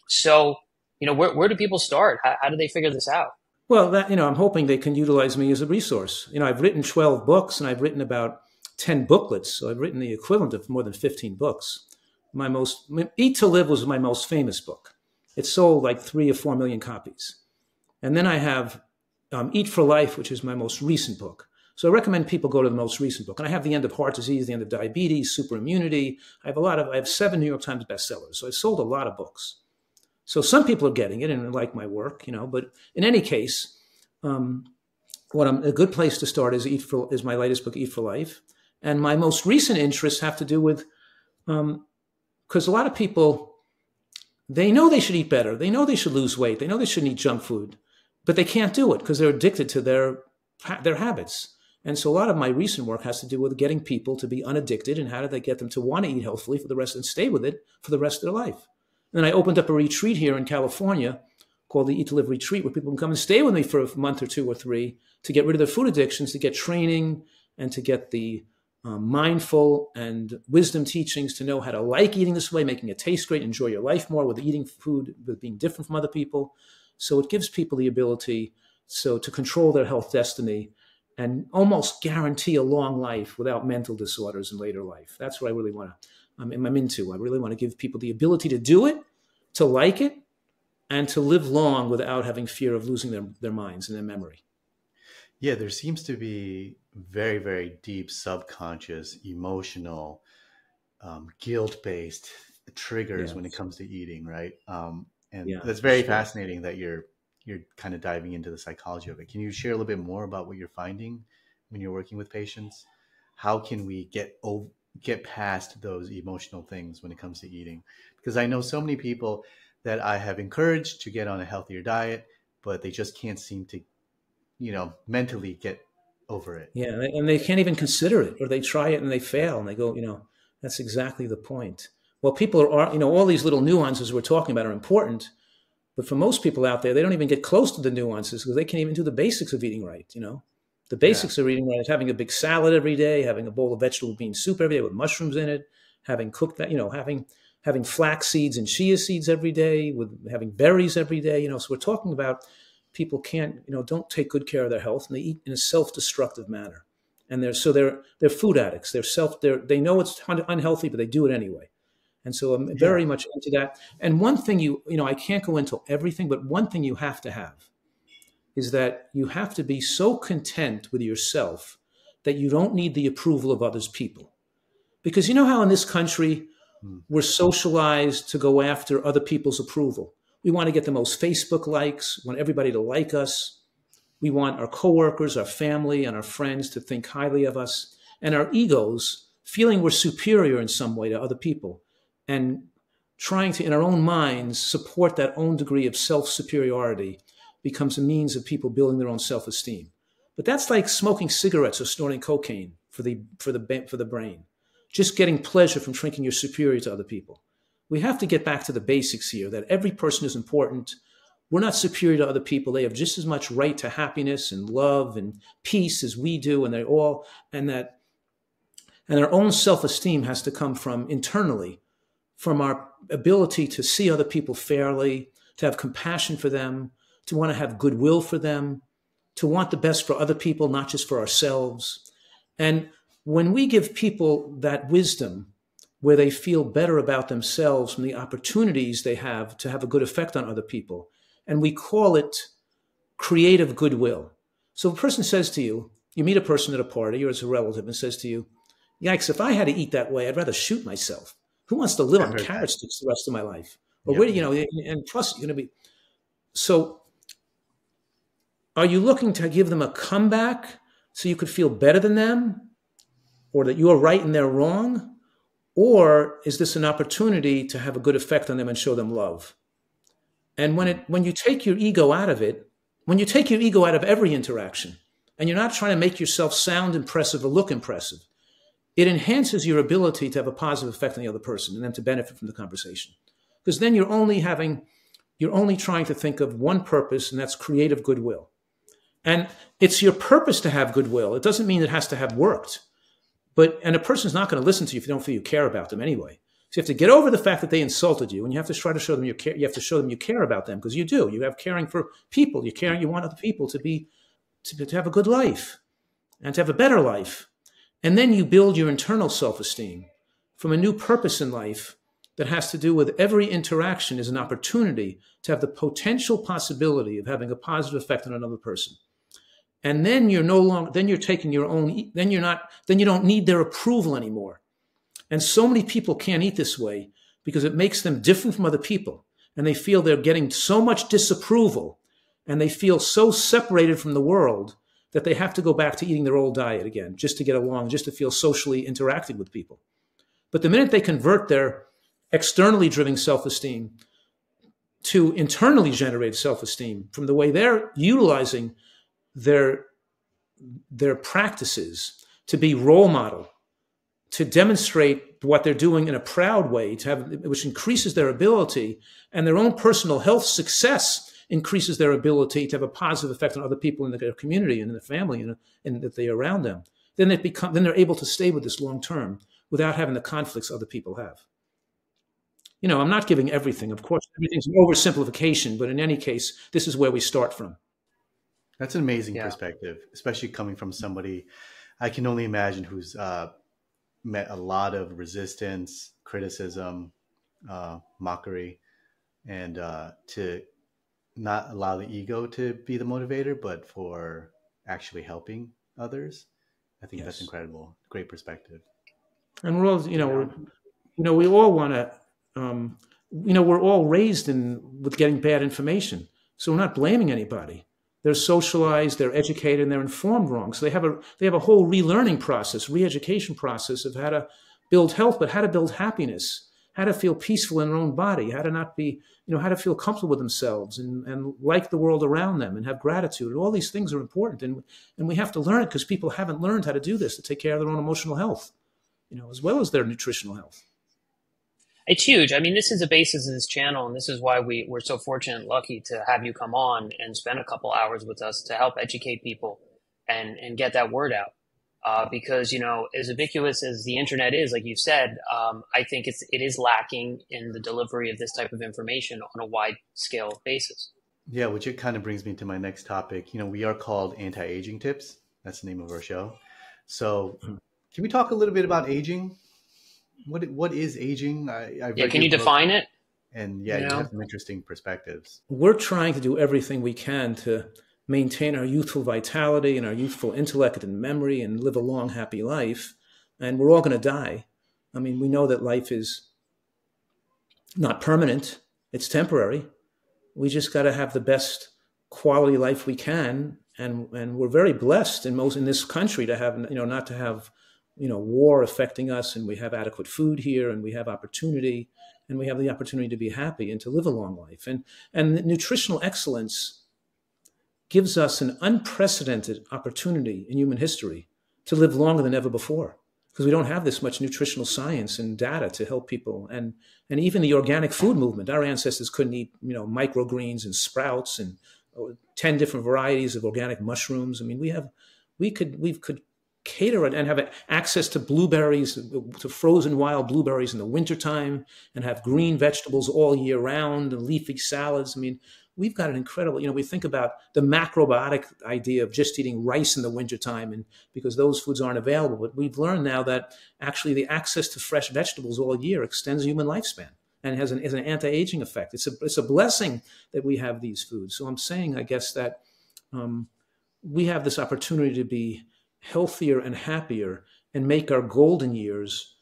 So, you know, where, where do people start? How, how do they figure this out? Well, that you know, I'm hoping they can utilize me as a resource. You know, I've written 12 books and I've written about 10 booklets, so I've written the equivalent of more than 15 books. My most Eat to Live was my most famous book. It sold like three or four million copies, and then I have um, Eat for Life, which is my most recent book. So I recommend people go to the most recent book. And I have the end of heart disease, the end of diabetes, super immunity. I have a lot of I have seven New York Times bestsellers. So I sold a lot of books. So some people are getting it and like my work, you know. But in any case, um, what I'm a good place to start is Eat for is my latest book, Eat for Life, and my most recent interests have to do with because um, a lot of people they know they should eat better, they know they should lose weight, they know they shouldn't eat junk food, but they can't do it because they're addicted to their their habits. And so a lot of my recent work has to do with getting people to be unaddicted and how do they get them to want to eat healthfully for the rest and stay with it for the rest of their life. And then I opened up a retreat here in California called the Eat to Live Retreat, where people can come and stay with me for a month or two or three to get rid of their food addictions, to get training, and to get the um, mindful and wisdom teachings to know how to like eating this way, making it taste great, enjoy your life more with eating food, with being different from other people. So it gives people the ability so to control their health destiny and almost guarantee a long life without mental disorders in later life. That's what I really want to I'm, I'm into. I really want to give people the ability to do it, to like it, and to live long without having fear of losing their, their minds and their memory. Yeah, there seems to be very, very deep subconscious, emotional, um, guilt based triggers yes. when it comes to eating, right? Um, and yeah, that's very sure. fascinating that you're you're kind of diving into the psychology of it. Can you share a little bit more about what you're finding when you're working with patients? How can we get over, get past those emotional things when it comes to eating. Because i know so many people that i have encouraged to get on a healthier diet but they just can't seem to you know mentally get over it. Yeah and they can't even consider it or they try it and they fail and they go you know that's exactly the point. Well people are you know all these little nuances we're talking about are important but for most people out there they don't even get close to the nuances because they can't even do the basics of eating right you know the basics yeah. of eating right is having a big salad every day, having a bowl of vegetable bean soup every day with mushrooms in it, having cooked that, you know, having having flax seeds and chia seeds every day, with having berries every day. You know, so we're talking about people can't, you know, don't take good care of their health and they eat in a self-destructive manner. and they're so they're they're food addicts. They're self they're they know it's unhealthy, but they do it anyway. And so I'm very yeah. much into that. And one thing you you know I can't go into everything, but one thing you have to have is that you have to be so content with yourself that you don't need the approval of others people. Because you know how in this country hmm. we're socialized to go after other people's approval. We want to get the most Facebook likes, want everybody to like us. We want our coworkers, our family, and our friends to think highly of us, and our egos feeling we're superior in some way to other people, and trying to, in our own minds, support that own degree of self superiority becomes a means of people building their own self esteem. But that's like smoking cigarettes or snorting cocaine for the, for, the, for the brain, just getting pleasure from thinking you're superior to other people. We have to get back to the basics here that every person is important we're not superior to other people. They have just as much right to happiness and love and peace as we do, and they all and that and our own self-esteem has to come from internally, from our ability to see other people fairly, to have compassion for them, to want to have goodwill for them, to want the best for other people, not just for ourselves. And when we give people that wisdom, where they feel better about themselves and the opportunities they have to have a good effect on other people, and we call it creative goodwill. So a person says to you, you meet a person at a party or as a relative and says to you, Yikes, if I had to eat that way, I'd rather shoot myself. Who wants to live on carrot sticks the rest of my life? Or yeah. where, you know, and plus you're going to be. So are you looking to give them a comeback so you could feel better than them or that you're right and they're wrong? Or is this an opportunity to have a good effect on them and show them love? And when it when you take your ego out of it, when you take your ego out of every interaction, and you're not trying to make yourself sound impressive or look impressive, it enhances your ability to have a positive effect on the other person and then to benefit from the conversation. Because then you're only having you're only trying to think of one purpose, and that's creative goodwill. And it's your purpose to have goodwill. It doesn't mean it has to have worked. But and a person's not going to listen to you if you don't feel you care about them anyway. So you have to get over the fact that they insulted you, and you have to try to show them you care. You have to show them you care about them because you do. You have caring for people. You care. You want other people to be to, to have a good life and to have a better life. And then you build your internal self-esteem from a new purpose in life that has to do with every interaction is an opportunity to have the potential possibility of having a positive effect on another person. And then you're no longer, then you're taking your own, then you're not, then you don't need their approval anymore. And so many people can't eat this way because it makes them different from other people. And they feel they're getting so much disapproval and they feel so separated from the world that they have to go back to eating their old diet again just to get along, just to feel socially interacting with people. But the minute they convert their externally driven self esteem to internally generated self esteem from the way they're utilizing their, their practices to be role model to demonstrate what they're doing in a proud way, to have, which increases their ability and their own personal health success increases their ability to have a positive effect on other people in their community and in the family and, and that they around them. Then they become, then they're able to stay with this long term without having the conflicts other people have. You know, I'm not giving everything. Of course, everything's an oversimplification, but in any case, this is where we start from. That's an amazing yeah. perspective, especially coming from somebody I can only imagine who's uh, met a lot of resistance, criticism, uh, mockery, and uh, to not allow the ego to be the motivator, but for actually helping others. I think yes. that's incredible. Great perspective. And we're all, you know, yeah. you know, we all want to, um, you know, we're all raised in with getting bad information, so we're not blaming anybody. They're socialized, they're educated, and they're informed wrong. So they have a they have a whole relearning process, re-education process of how to build health, but how to build happiness, how to feel peaceful in their own body, how to not be, you know, how to feel comfortable with themselves and, and like the world around them and have gratitude. All these things are important. And, and we have to learn it because people haven't learned how to do this, to take care of their own emotional health, you know, as well as their nutritional health it's huge. I mean, this is the basis of this channel, and this is why we, we're so fortunate and lucky to have you come on and spend a couple hours with us to help educate people and, and get that word out. Uh, because, you know, as ubiquitous as the internet is, like you said, um, I think it's, it is lacking in the delivery of this type of information on a wide scale basis. Yeah, which it kind of brings me to my next topic. You know, we are called anti aging tips. That's the name of our show. So, hmm. can we talk a little bit about aging? What what is aging? I, yeah, can you define it? And yeah, you, know? you have some interesting perspectives. We're trying to do everything we can to maintain our youthful vitality and our youthful intellect and memory and live a long, happy life. And we're all going to die. I mean, we know that life is not permanent, it's temporary. We just got to have the best quality life we can. And, and we're very blessed in most in this country to have you know not to have you know war affecting us and we have adequate food here and we have opportunity and we have the opportunity to be happy and to live a long life. And and nutritional excellence gives us an unprecedented opportunity in human history to live longer than ever before because we don't have this much nutritional science and data to help people. And and even the organic food movement our ancestors couldn't eat you know microgreens and sprouts and uh, 10 different varieties of organic mushrooms. I mean we have we could we could cater it and have access to blueberries to frozen wild blueberries in the wintertime and have green vegetables all year round and leafy salads i mean we've got an incredible, you know, we think about the macrobiotic idea of just eating rice in the wintertime and because those foods aren't available. But we've learned now that actually the access to fresh vegetables all year extends human lifespan and has an, has an anti-aging effect. It's a, it's a blessing that we have these foods. So I'm saying, I guess, that um, we have this opportunity to be healthier and happier and make our golden years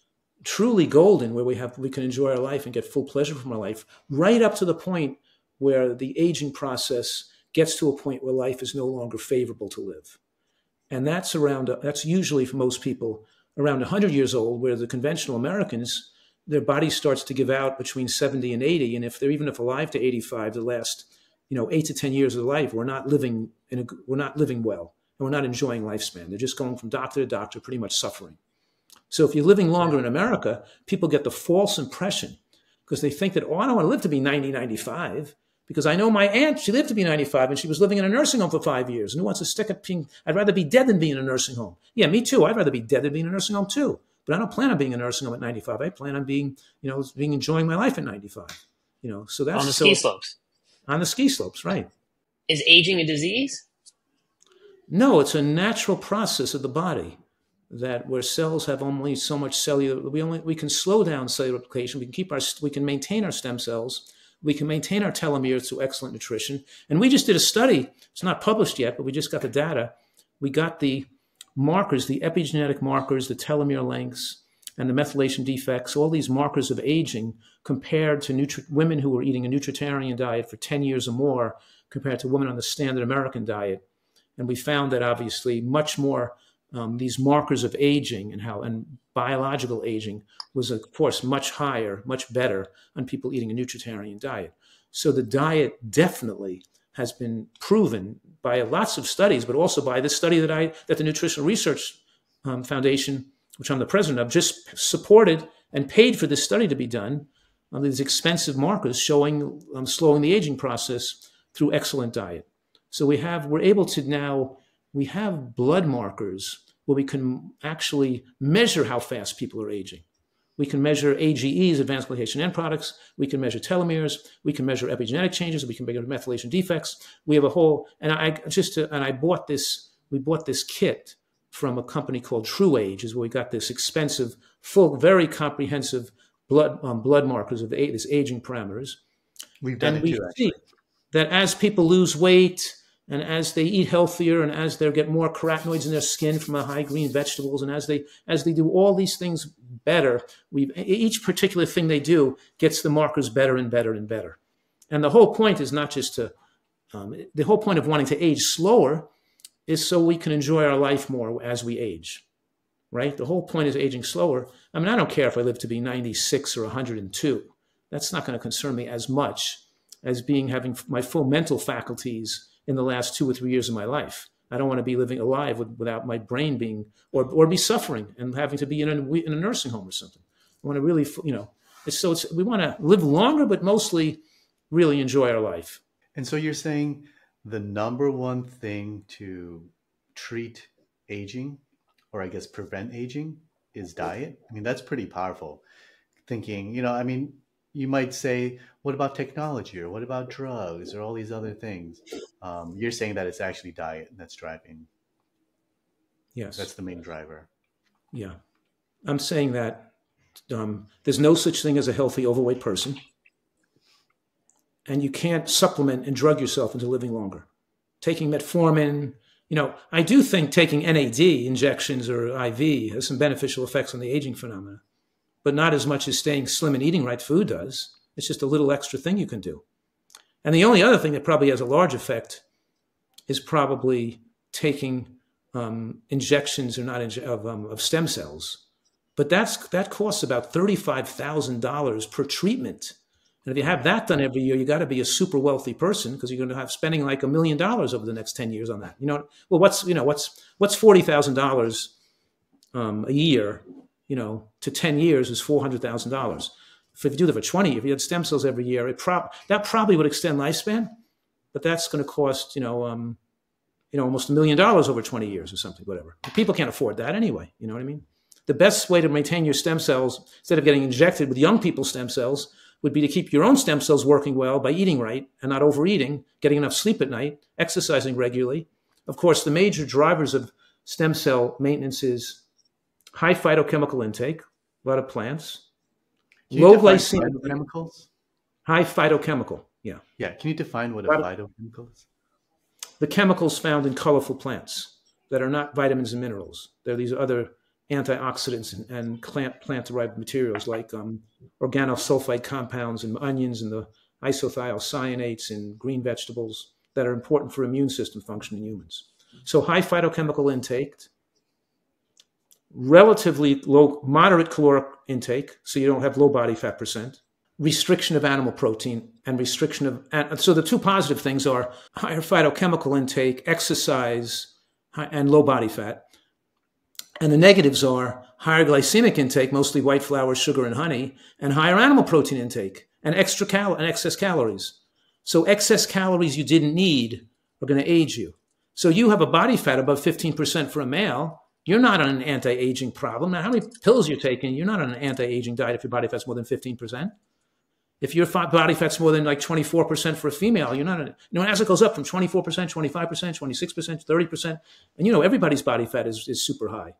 truly golden where we have we can enjoy our life and get full pleasure from our life right up to the point where the aging process gets to a point where life is no longer favorable to live. And that's around, that's usually for most people around 100 years old, where the conventional Americans, their body starts to give out between 70 and 80. And if they're even if alive to 85, the last, you know, eight to 10 years of life, we're not living in a, we're not living well we're not enjoying lifespan. They're just going from doctor to doctor, pretty much suffering. So if you're living longer in America, people get the false impression because they think that, oh, I don't want to live to be 90, 95 because I know my aunt, she lived to be 95 and she was living in a nursing home for five years. And who wants to stick at being, I'd rather be dead than be in a nursing home. Yeah, me too. I'd rather be dead than be in a nursing home too. But I don't plan on being in a nursing home at 95. I plan on being, you know, being enjoying my life at 95. You know, so that's on the so, ski slopes. On the ski slopes, right. Is aging a disease? No, it's a natural process of the body that where cells have only so much cellular we only we can slow down cellular replication we can keep our we can maintain our stem cells we can maintain our telomeres through excellent nutrition. And we just did a study, it's not published yet, but we just got the data. We got the markers, the epigenetic markers, the telomere lengths, and the methylation defects, all these markers of aging compared to women who were eating a nutritarian diet for 10 years or more compared to women on the standard American diet. And we found that obviously much more um, these markers of aging and how and biological aging was of course much higher much better on people eating a nutritarian diet. So the diet definitely has been proven by lots of studies but also by this study that i that the nutritional research um, foundation which i'm the president of just supported and paid for this study to be done on these expensive markers showing um, slowing the aging process through excellent diet so we have we're able to now we have blood markers where we can actually measure how fast people are aging. We can measure AGEs, advanced glycation end products. We can measure telomeres. We can measure epigenetic changes. We can measure methylation defects. We have a whole, and I just, to, and I bought this, we bought this kit from a company called TruAge, is where we got this expensive, full, very comprehensive blood um, blood markers of the, this aging parameters. We've done and it we too, see that as people lose weight, and as they eat healthier and as they get more carotenoids in their skin from the high green vegetables and as they as they do all these things better we each particular thing they do gets the markers better and better and better. And the whole point is not just to um, the whole point of wanting to age slower is so we can enjoy our life more as we age right? The whole point is aging slower. I mean i don't care if i live to be 96 or 102 that's not going to concern me as much as being having my full mental faculties in the last two or three years of my life. I don't want to be living alive with, without my brain being, or, or be suffering and having to be in a, in a nursing home or something. I want to really, you know, it's, so it's, we want to live longer, but mostly really enjoy our life. And so you're saying the number one thing to treat aging, or I guess prevent aging, is diet. I mean, that's pretty powerful. Thinking, you know, I mean, you might say, what about technology or what about drugs or all these other things? Um, you're saying that it's actually diet that's driving. Yes. That's the main driver. Yeah. I'm saying that um, there's no such thing as a healthy overweight person. And you can't supplement and drug yourself into living longer. Taking metformin, you know, I do think taking NAD injections or IV has some beneficial effects on the aging phenomena, but not as much as staying slim and eating right food does. It's just a little extra thing you can do. And the only other thing that probably has a large effect is probably taking um, injections or not inje- of, um, of stem cells. But that's that costs about thirty-five thousand dollars per treatment. And if you have that done every year, you got to be a super wealthy person because you're going to have spending like a million dollars over the next ten years on that. You know, well, what's you know what's what's forty thousand um, dollars a year? You know, to ten years is four hundred thousand dollars. If you do that for twenty, if you had stem cells every year, it that probably would extend lifespan, but that's going to cost you know um, you know, almost a million dollars over 20 years or something, whatever. People can't afford that anyway. You know what I mean? The best way to maintain your stem cells, instead of getting injected with young people's stem cells, would be to keep your own stem cells working well by eating right and not overeating, getting enough sleep at night, exercising regularly. Of course, the major drivers of stem cell maintenance is high phytochemical intake, a lot of plants, low glycemic chemicals, high phytochemical. Yeah. Yeah. Can you define what a phytochemical is? the chemicals found in colorful plants that are not vitamins and minerals. There are these other antioxidants and, and plant derived materials like um, organosulfide compounds in onions and the isothiocyanates in green vegetables that are important for immune system function in humans. So, high phytochemical intake, relatively low, moderate caloric intake, so you don't have low body fat percent, restriction of animal protein and restriction of so the two positive things are higher phytochemical intake exercise and low body fat. And the negatives are higher glycemic intake mostly white flour sugar and honey and higher animal protein intake and extra cal and excess calories. So excess calories you didn't need are going to age you. So you have a body fat above 15% for a male you're not on an anti-aging problem now how many pills you're taking you're not on an anti-aging diet if your body fat's more than 15% if your body fat's more than like 24% for a female, you're not, a, you know, as it goes up from 24%, 25%, 26%, 30%, and you know, everybody's body fat is, is super high,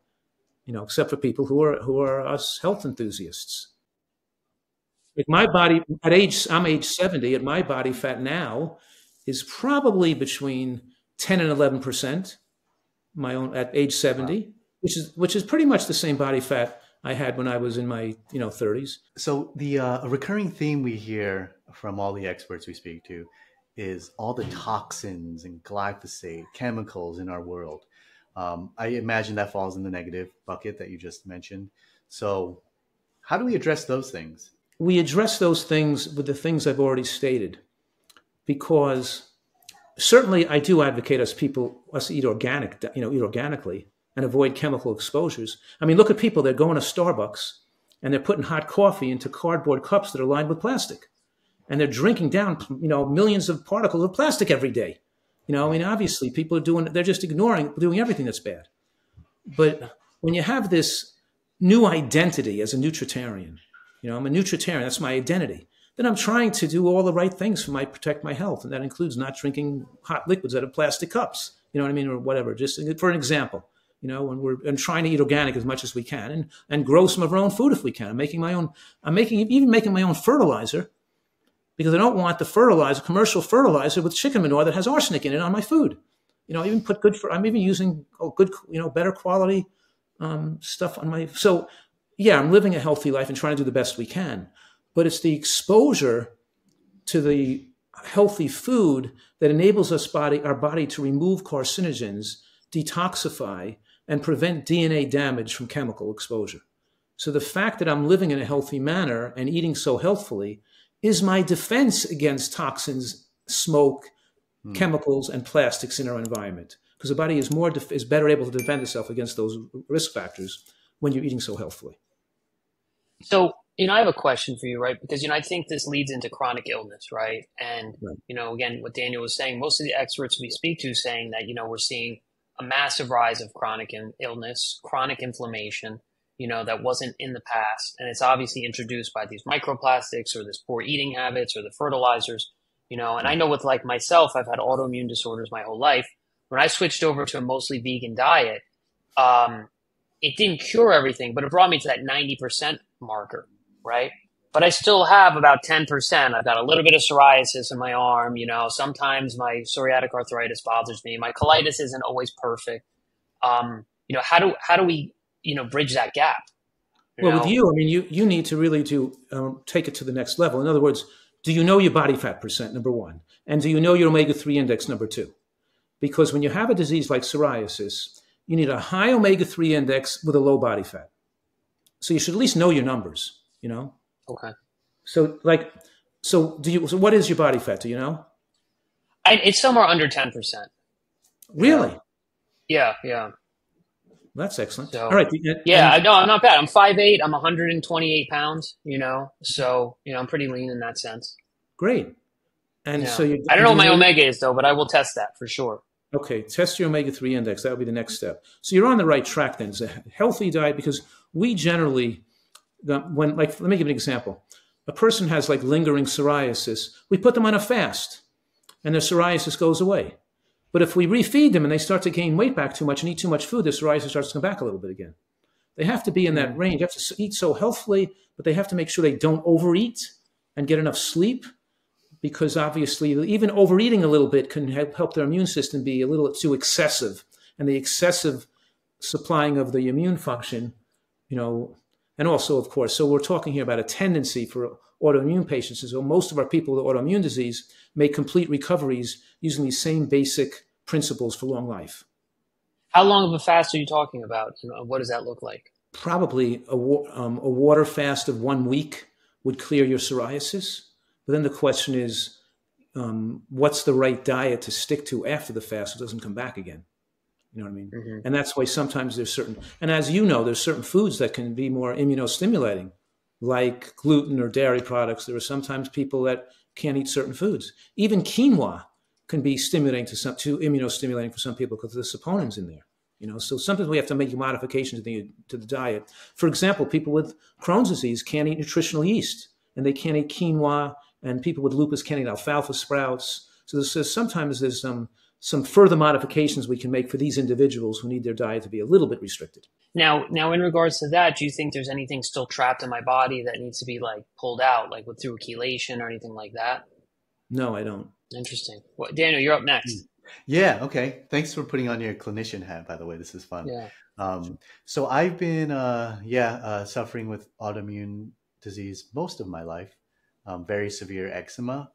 you know, except for people who are, who are us health enthusiasts. Like my body, at age, I'm age 70, at my body fat now is probably between 10 and 11%, my own at age 70, wow. Which is, which is pretty much the same body fat I had when I was in my you know 30s. So the uh, recurring theme we hear from all the experts we speak to is all the toxins and glyphosate chemicals in our world. Um, I imagine that falls in the negative bucket that you just mentioned. So, how do we address those things? We address those things with the things I've already stated, because certainly I do advocate us people us eat organic, you know, eat organically and avoid chemical exposures. I mean, look at people, they're going to Starbucks and they're putting hot coffee into cardboard cups that are lined with plastic. And they're drinking down, you know, millions of particles of plastic every day. You know, I mean, obviously people are doing, they're just ignoring, doing everything that's bad. But when you have this new identity as a nutritarian, you know, I'm a nutritarian, that's my identity, then I'm trying to do all the right things for my protect my health. And that includes not drinking hot liquids out of plastic cups, you know what I mean, or whatever, just for an example you know, and we're and trying to eat organic as much as we can and and grow some of our own food if we can. I'm making my own. I'm making even making my own fertilizer because I don't want the fertilizer, commercial fertilizer with chicken manure that has arsenic in it on my food. You know, I even put good for. I'm even using oh, good, you know, better quality um, stuff on my. So yeah, I'm living a healthy life and trying to do the best we can. But it's the exposure to the healthy food that enables us body our body to remove carcinogens, detoxify, and prevent DNA damage from chemical exposure. So the fact that I'm living in a healthy manner and eating so healthfully is my defense against toxins, smoke, mm. chemicals, and plastics in our environment. Because the body is more is better able to defend itself against those risk factors when you're eating so healthfully. So, you know, I have a question for you, right? Because you know, I think this leads into chronic illness, right? And right. you know, again, what Daniel was saying, most of the experts we speak to saying that you know we're seeing a massive rise of chronic illness, chronic inflammation, you know, that wasn't in the past. And it's obviously introduced by these microplastics or this poor eating habits or the fertilizers, you know. And I know with like myself, I've had autoimmune disorders my whole life. When I switched over to a mostly vegan diet, um, it didn't cure everything, but it brought me to that 90% marker, right? But I still have about 10%. I've got a little bit of psoriasis in my arm. You know, sometimes my psoriatic arthritis bothers me. My colitis isn't always perfect. Um, you know, how do, how do we, you know, bridge that gap? well, know? with you, I mean, you, you need to really to um, take it to the next level. In other words, do you know your body fat percent, number one? And do you know your omega 3 index, number two? Because when you have a disease like psoriasis, you need a high omega 3 index with a low body fat. So you should at least know your numbers, you know? Okay. So, like, so do you, so what is your body fat? Do you know? I, it's somewhere under 10%. Really? Yeah, yeah. That's excellent. So, All right. Yeah, and, no, I'm not bad. I'm 5'8. I'm 128 pounds, you know, so, you know, I'm pretty lean in that sense. Great. And yeah. so you, I don't know what my omega is though, but I will test that for sure. Okay, test your omega 3 index. That would be the next step. So you're on the right track then. It's a healthy diet because we generally, when, like, let me give an example. A person has like lingering psoriasis, we put them on a fast and their psoriasis goes away. But if we refeed them and they start to gain weight back too much and eat too much food, their psoriasis starts to come back a little bit again. They have to be in that range. They have to eat so healthfully, but they have to make sure they don't overeat and get enough sleep because obviously even overeating a little bit can help their immune system be a little too excessive and the excessive supplying of the immune function you know and also of course so we're talking here about a tendency for autoimmune patients so most of our people with autoimmune disease make complete recoveries using these same basic principles for long life. How long of a fast are you talking about? What does that look like? Probably a, um, a water fast of one week would clear your psoriasis. But then the question is, um, what's the right diet to stick to after the fast so it doesn't come back again? You know what I mean? Mm-hmm. And that's why sometimes there's certain, and as you know, there's certain foods that can be more immunostimulating, like gluten or dairy products. There are sometimes people that can't eat certain foods. Even quinoa can be stimulating to some, too immunostimulating for some people because there's saponins in there. You know, so sometimes we have to make modifications to the, to the diet. For example, people with Crohn's disease can't eat nutritional yeast, and they can't eat quinoa and people with lupus can't eat alfalfa sprouts. So there's, sometimes there's some some further modifications we can make for these individuals who need their diet to be a little bit restricted. Now, now in regards to that, do you think there's anything still trapped in my body that needs to be like pulled out, like with through chelation or anything like that? No, I don't. Interesting. Well, Daniel, you're up next. Hmm. Yeah. Okay. Thanks for putting on your clinician hat. By the way, this is fun. Yeah. Um, so I've been, uh, yeah, uh, suffering with autoimmune disease most of my life um, very severe eczema,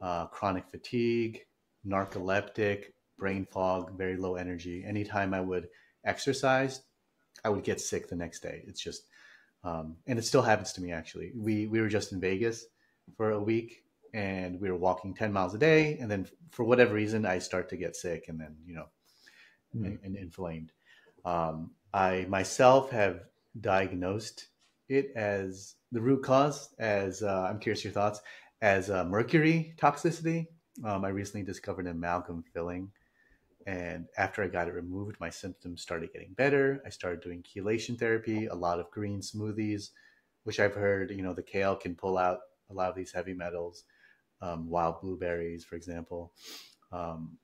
uh, chronic fatigue, narcoleptic, brain fog, very low energy. Anytime I would exercise, I would get sick the next day. It's just, um, and it still happens to me actually. We we were just in Vegas for a week, and we were walking ten miles a day, and then for whatever reason, I start to get sick, and then you know, mm. and, and, inflamed. Um, I myself have diagnosed it as the root cause, as uh, I'm curious your thoughts, as uh, mercury toxicity. Um, I recently discovered an amalgam filling. And after I got it removed, my symptoms started getting better. I started doing chelation therapy, a lot of green smoothies, which I've heard, you know, the kale can pull out a lot of these heavy metals, um, wild blueberries, for example. Um,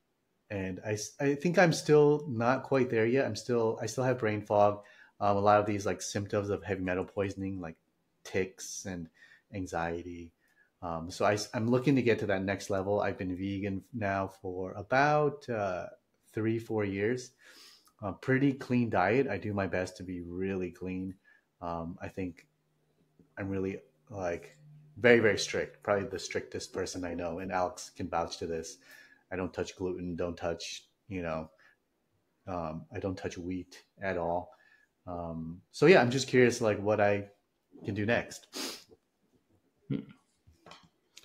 and I, I think I'm still not quite there yet. I'm still, I still have brain fog. Um, a lot of these like symptoms of heavy metal poisoning, like tics and anxiety. Um, so I, am looking to get to that next level. I've been vegan now for about uh, three, four years. A pretty clean diet. I do my best to be really clean. Um, I think I'm really like very, very strict. Probably the strictest person I know, and Alex can vouch to this. I don't touch gluten. Don't touch, you know, um, I don't touch wheat at all. Um, so yeah, I'm just curious, like what I can do next?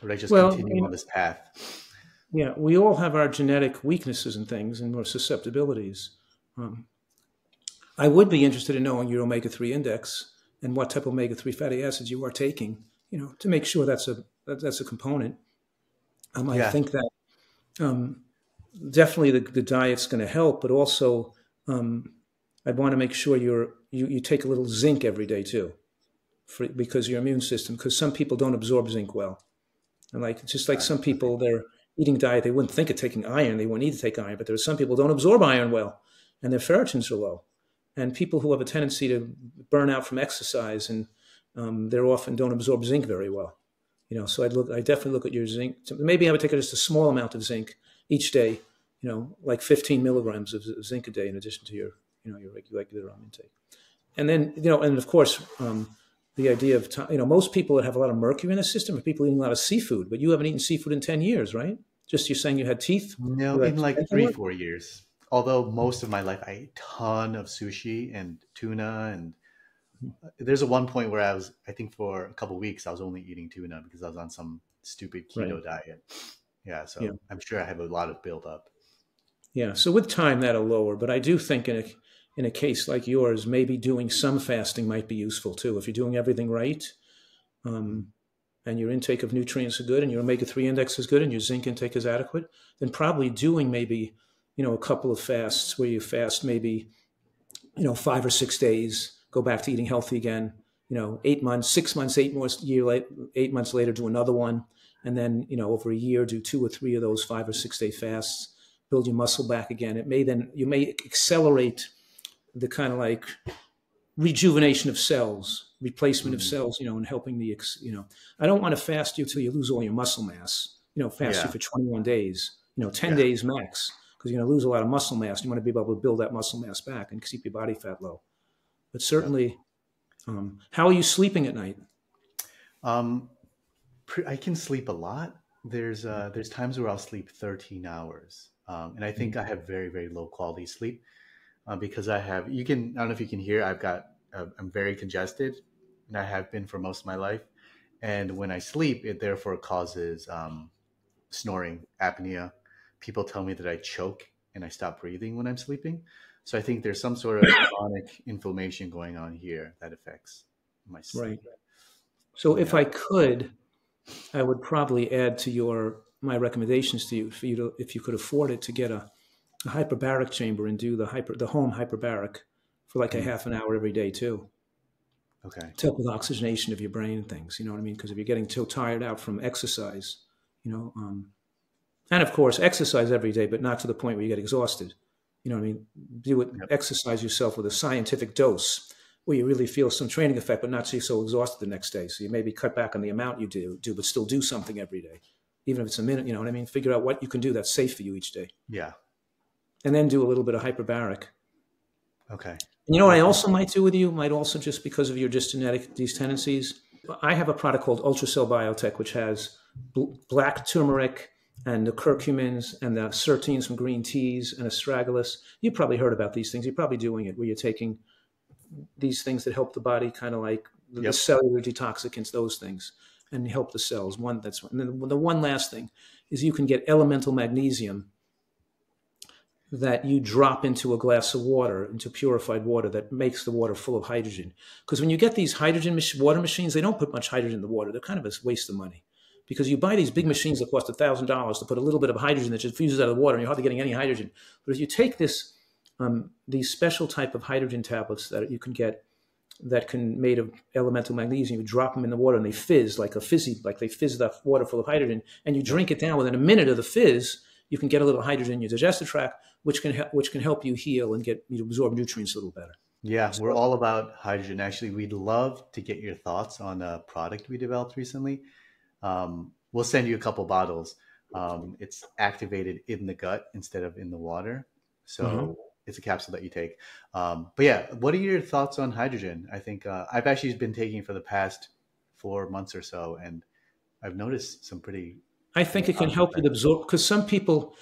Or I just well, continue on this path? Yeah, we all have our genetic weaknesses and things and more susceptibilities. Um, I would be interested in knowing your omega three index and what type of omega three fatty acids you are taking. You know, to make sure that's a that, that's a component. Um, I yeah. think that um, definitely the, the diet's going to help, but also um, I'd want to make sure you're you, you take a little zinc every day too for, because your immune system, because some people don't absorb zinc well. And like, just like some people, their eating diet, they wouldn't think of taking iron. They wouldn't need to take iron, but there are some people don't absorb iron well and their ferritins are low. and people who have a tendency to burn out from exercise and um, they often don't absorb zinc very well. You know, so I'd look. I definitely look at your zinc. Maybe I would take just a small amount of zinc each day. You know, like 15 milligrams of zinc a day in addition to your, you know, your regular intake. And then, you know, and of course, um, the idea of time. you know most people that have a lot of mercury in the system are people eating a lot of seafood, but you haven't eaten seafood in 10 years, right? Just you're saying you had teeth? No, in like three, four years. Although most of my life I ate a ton of sushi and tuna and uh, there's a one point where I was, I think for a couple weeks, I was only eating tuna because I was on some stupid keto right. diet. Yeah. So yeah. I'm sure I have a lot of buildup. Yeah. So with time, that'll lower. But I do think in a, in a case like yours, maybe doing some fasting might be useful too. If you're doing everything right, um, and your intake of nutrients are good and your omega 3 index is good and your zinc intake is adequate, then probably doing maybe, you know, a couple of fasts where you fast maybe, you know, five or six days go back to eating healthy again. You know, eight months, six months, eight more year late, eight months later, do another one, and then you know over a year, do two or three of those five or six day fasts. Build your muscle back again. It may then you may accelerate the kind of like rejuvenation of cells, replacement mm-hmm. of cells. You know, and helping the you know. I don't want to fast you till you lose all your muscle mass. You know, fast yeah. you for 21 days. You know, 10 yeah. days max because you're going to lose a lot of muscle mass. You want to be able to build that muscle mass back and keep your body fat low but certainly, um, how are you sleeping at night? Um, I can sleep a lot. There's uh, there's times where I'll sleep 13 hours, um, and I think I have very very low quality sleep uh, because I have. You can I don't know if you can hear. I've got uh, I'm very congested, and I have been for most of my life. And when I sleep, it therefore causes um, snoring, apnea. People tell me that I choke and I stop breathing when I'm sleeping. So I think there's some sort of chronic inflammation going on here that affects my sleep. Right. So yeah. if I could, I would probably add to your my recommendations to you for you to if you could afford it to get a, a hyperbaric chamber and do the hyper the home hyperbaric for like a half an hour every day too. Okay. To help with oxygenation of your brain and things, you know what I mean? Because if you're getting too tired out from exercise, you know, um, and of course exercise every day, but not to the point where you get exhausted you know what I mean? Do it, yep. exercise yourself with a scientific dose where you really feel some training effect, but not so so exhausted the next day. So you maybe cut back on the amount you do, do, but still do something every day, even if it's a minute. You know what I mean? Figure out what you can do that's safe for you each day. Yeah. And then do a little bit of hyperbaric. Okay. And you know what I also might do with you? Might also just because of your just genetic these tendencies. I have a product called Ultracell Biotech, which has bl- black turmeric, and the curcumins and the sirtuins from green teas and astragalus. You probably heard about these things. You're probably doing it where you're taking these things that help the body kind of like the, yep. cellular detoxicants, those things, and help the cells. One that's and then the one last thing is you can get elemental magnesium that you drop into a glass of water, into purified water that makes the water full of hydrogen. Because when you get these hydrogen water machines, they don't put much hydrogen in the water. They're kind of a waste of money because you buy these big machines that cost thousand dollars to put a little bit of hydrogen that just fuses out of the water, and you're hardly getting any hydrogen. But if you take this, um, these special type of hydrogen tablets that you can get that can made of elemental magnesium, you drop them in the water and they fizz like a fizzy, like they fizz the water full of hydrogen, and you drink it down within a minute of the fizz, you can get a little hydrogen in your digestive tract, which can help which can help you heal and get you to absorb nutrients a little better. Yeah, we're all about hydrogen. Actually, we'd love to get your thoughts on a product we developed recently um, we'll send you a couple bottles. Um, it's activated in the gut instead of in the water. So mm-hmm. it's a capsule that you take. Um, but yeah, what are your thoughts on hydrogen? I think uh, I've actually been taking for the past four months or so, and I've noticed some pretty. I think it can help you absorb because some people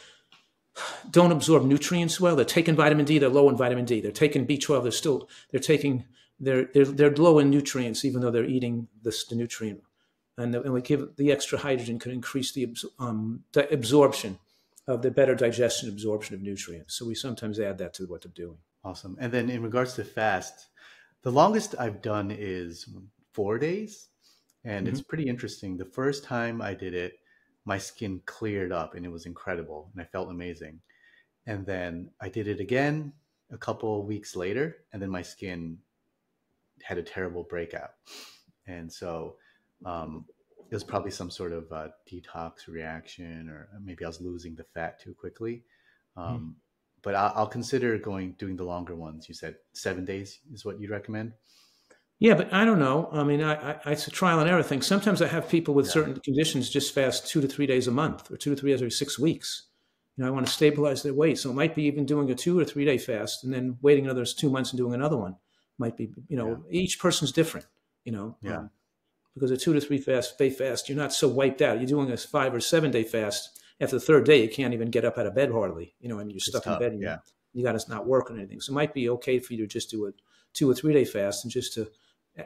don't absorb nutrients well. They're taking vitamin D. They're low in vitamin D. They're taking B12. They're still they're taking they're they're, they're low in nutrients even though they're eating this the nutrient and, and we give the extra hydrogen could increase the, um, the absorption of the better digestion absorption of nutrients. So we sometimes add that to what they're doing. Awesome. And then in regards to fast, the longest I've done is four days, and mm-hmm. it's pretty interesting. The first time I did it, my skin cleared up and it was incredible, and I felt amazing. And then I did it again a couple weeks later, and then my skin had a terrible breakout. And so um, it was probably some sort of uh, detox reaction, or maybe I was losing the fat too quickly. Hmm. Um, mm. but I'll, I'll, consider going doing the longer ones. You said seven days is what you'd recommend. Yeah, but I don't know. I mean, I, I, it's a trial and error thing. Sometimes I have people with yeah. certain conditions just fast two to three days a month, or two to three days every six weeks. You know, I want to stabilize their weight, so it might be even doing a two or three day fast and then waiting another two months and doing another one. Might be, you know, yeah. each person's different. You know, yeah. Um, because a two to three fast day fast, you're not so wiped out. You're doing a five or seven day fast. After the third day, you can't even get up out of bed hardly. You know, I mean, you're it's stuck tough. in bed. And yeah. You, you got to not work or anything. So it might be okay for you to just do a two or three day fast and just to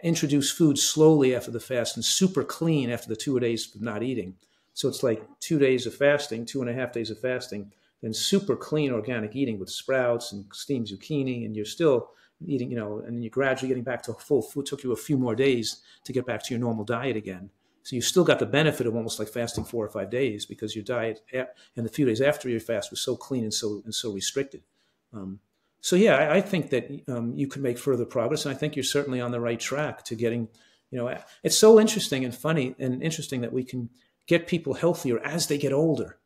introduce food slowly after the fast and super clean after the two days of not eating. So it's like two days of fasting, two and a half days of fasting, then super clean organic eating with sprouts and steamed zucchini, and you're still eating, you know, and you're gradually getting back to full food. It took you a few more days to get back to your normal diet again. So you still got the benefit of almost like fasting four or five days because your diet and the few days after your fast was so clean and so and so restricted. Um, so yeah, I, I think that um, you can make further progress, and I think you're certainly on the right track to getting. You know, it's so interesting and funny and interesting that we can get people healthier as they get older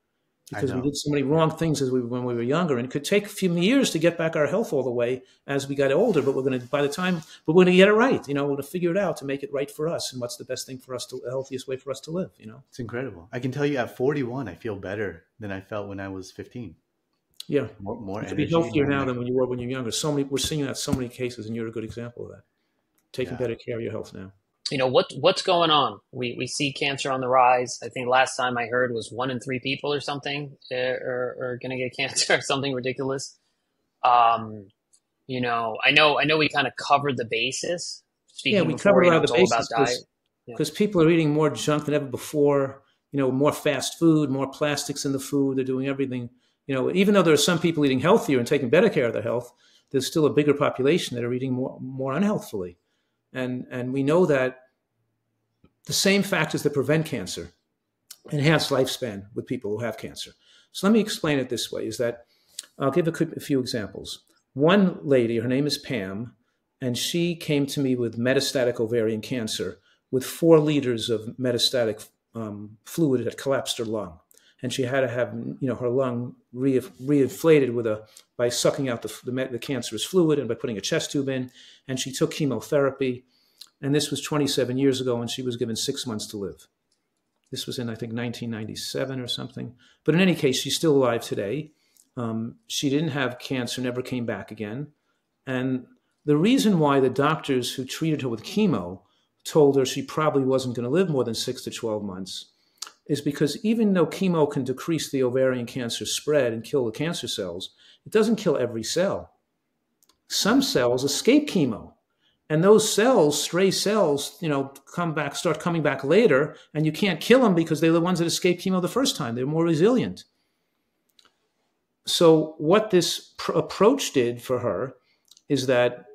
because we did so many wrong things as we when we were younger, and it could take a few years to get back our health all the way as we got older. But we're going to, by the time, but we're going to get it right. You know, we're going to figure it out to make it right for us, and what's the best thing for us to, the healthiest way for us to live. You know, it's incredible. I can tell you, at 41, I feel better than I felt when I was 15. Yeah, more, more to be healthier now than when you were when you're younger. So many we're seeing that so many cases, and you're a good example of that. Taking yeah. better care of your health now. You know what what's going on? We we see cancer on the rise. I think last time I heard was one in three people or something uh, are, are going to get cancer or something ridiculous. Um, you know, I know I know we kind of covered the basis. yeah, we covered a lot of the basis because yeah. people are eating more junk than ever before. You know, more fast food, more plastics in the food. They're doing everything you know, even though there are some people eating healthier and taking better care of their health, there's still a bigger population that are eating more, more unhealthfully. And, and we know that the same factors that prevent cancer enhance lifespan with people who have cancer. So let me explain it this way is that I'll give a, a few examples. One lady, her name is Pam, and she came to me with metastatic ovarian cancer with four liters of metastatic um, fluid that collapsed her lung and she had to have you know her lung re- reinflated with a by sucking out the, the, the cancerous fluid and by putting a chest tube in, and she took chemotherapy, and this was 27 years ago, and she was given six months to live. This was in I think 1997 or something. But in any case, she's still alive today. Um, she didn't have cancer, never came back again, and the reason why the doctors who treated her with chemo told her she probably wasn't going to live more than six to 12 months is because even though chemo can decrease the ovarian cancer spread and kill the cancer cells, it doesn't kill every cell. Some cells escape chemo. And those cells, stray cells, you know, come back, start coming back later, and you can't kill them because they're the ones that escaped chemo the first time. They're more resilient. So, what this pr- approach did for her is that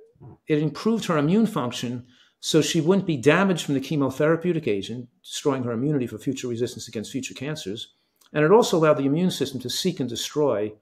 it improved her immune function so she wouldn't be damaged from the chemotherapeutic agent, destroying her immunity for future resistance against future cancers. And it also allowed the immune system to seek and destroy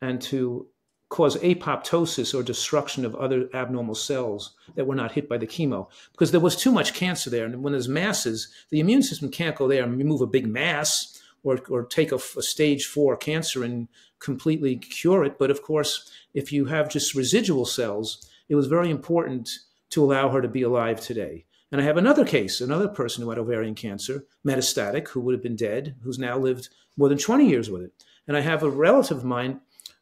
and to cause apoptosis or destruction of other abnormal cells that were not hit by the chemo. Because there was too much cancer there. And when there's masses, the immune system can't go there and remove a big mass or, or take a, a stage four cancer and completely cure it. But of course, if you have just residual cells, it was very important to allow her to be alive today. And I have another case, another person who had ovarian cancer, metastatic, who would have been dead, who's now lived more than 20 years with it. And I have a relative of mine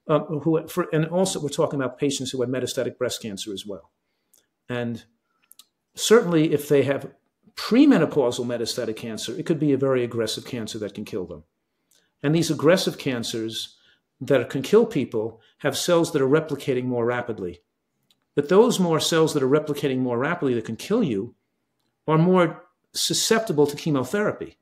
uh, who, for, and also we're talking about patients who had metastatic breast cancer as well. And certainly, if they have premenopausal metastatic cancer, it could be a very aggressive cancer that can kill them. And these aggressive cancers that can kill people have cells that are replicating more rapidly. But those more cells that are replicating more rapidly that can kill you are more susceptible to chemotherapy.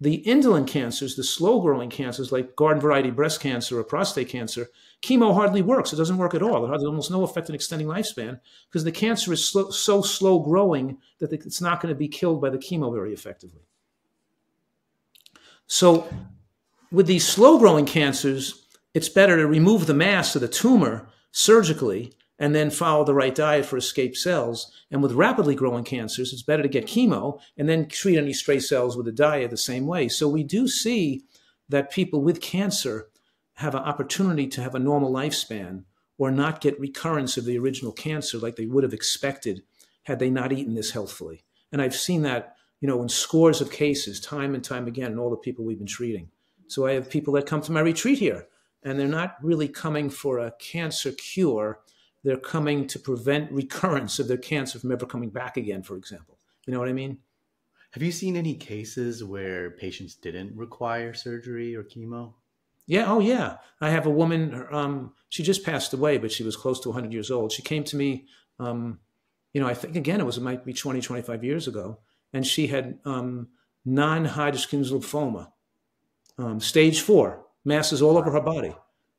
The indolent cancers, the slow growing cancers like garden variety breast cancer or prostate cancer, chemo hardly works. It doesn't work at all. It has almost no effect in extending lifespan because the cancer is so slow growing that it's not going to be killed by the chemo very effectively. So, with these slow growing cancers, it's better to remove the mass of the tumor surgically and then follow the right diet for escape cells. And with rapidly growing cancers, it's better to get chemo and then treat any stray cells with a diet the same way. So we do see that people with cancer have an opportunity to have a normal lifespan or not get recurrence of the original cancer like they would have expected had they not eaten this healthfully. And I've seen that, you know, in scores of cases, time and time again, in all the people we've been treating. So I have people that come to my retreat here, and they're not really coming for a cancer cure. They're coming to prevent recurrence of their cancer from ever coming back again, for example. You know what I mean? Have you seen any cases where patients didn't require surgery or chemo? Yeah. Oh, yeah. I have a woman. Um, she just passed away, but she was close to 100 years old. She came to me. Um, you know, I think again it was it might be 20, 25 years ago, and she had um, non-Hodgkin's lymphoma, um, stage four, masses all over her body.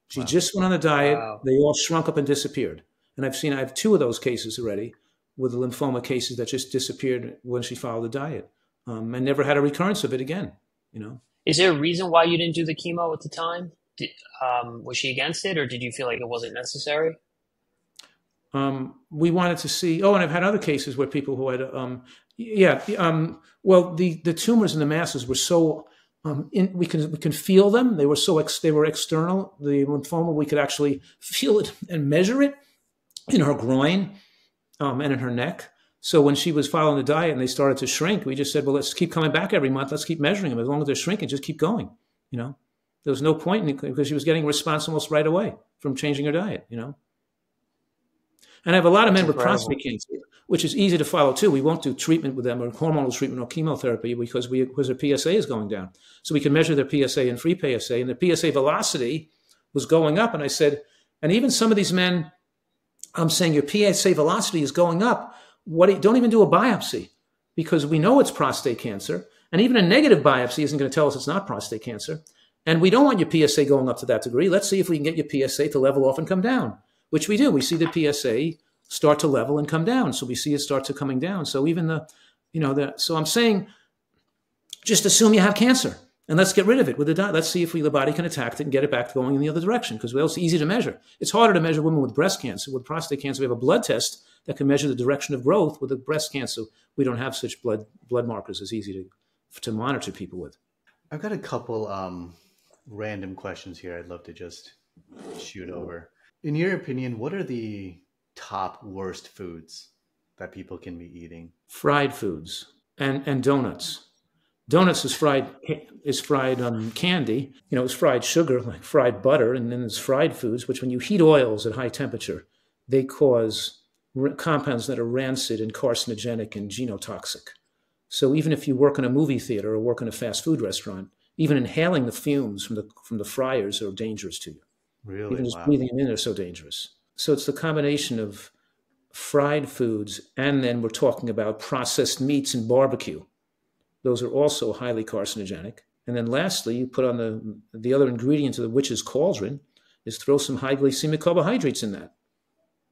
She wow. just went on a diet. Wow. They all shrunk up and disappeared. And I've seen I have two of those cases already with the lymphoma cases that just disappeared when she followed the diet um, and never had a recurrence of it again. You know. Is there a reason why you didn't do the chemo at the time? Did, um, was she against it, or did you feel like it wasn't necessary? Um, we wanted to see. Oh, and I've had other cases where people who had, um, yeah, um, well, the the tumors in the masses were so. Um, in, we can we can feel them. They were so ex, they were external. The lymphoma we could actually feel it and measure it in her groin um, and in her neck. So when she was following the diet and they started to shrink, we just said, well, let's keep coming back every month. Let's keep measuring them. As long as they're shrinking, just keep going. You know, there was no point in because she was getting response almost right away from changing her diet. You know, and I have a lot of men with prostate cancer, which is easy to follow too. We won't do treatment with them or hormonal treatment or chemotherapy because we because their PSA is going down. So we can measure their PSA and free PSA, and the PSA velocity was going up. And I said, and even some of these men, I'm saying your PSA velocity is going up what don't even do a biopsy because we know it's prostate cancer. And even a negative biopsy isn't going to tell us it's not prostate cancer. And we don't want your PSA going up to that degree. Let's see if we can get your PSA to level off and come down, which we do. We see the PSA start to level and come down. So we see it start to coming down. So even the, you know, the, so I'm saying just assume you have cancer and let's get rid of it with the diet. Let's see if we, the body can attack it and get it back going in the other direction because it's easy to measure. It's harder to measure women with breast cancer. With prostate cancer, we have a blood test that can measure the direction of growth. With the breast cancer, we don't have such blood blood markers as easy to to monitor people with. I've got a couple um, random questions here. I'd love to just shoot over. In your opinion, what are the top worst foods that people can be eating? Fried foods and and donuts. Donuts is fried is fried um, candy. You know, it's fried sugar like fried butter, and then there's fried foods, which when you heat oils at high temperature, they cause compounds that are rancid and carcinogenic and genotoxic. So even if you work in a movie theater or work in a fast food restaurant, even inhaling the fumes from the from the fryers are dangerous to you. Really? Even just wow. breathing them in are so dangerous. So it's the combination of fried foods and then we're talking about processed meats and barbecue. Those are also highly carcinogenic. And then lastly, you put on the the other ingredient of the witch's cauldron is throw some high glycemic carbohydrates in that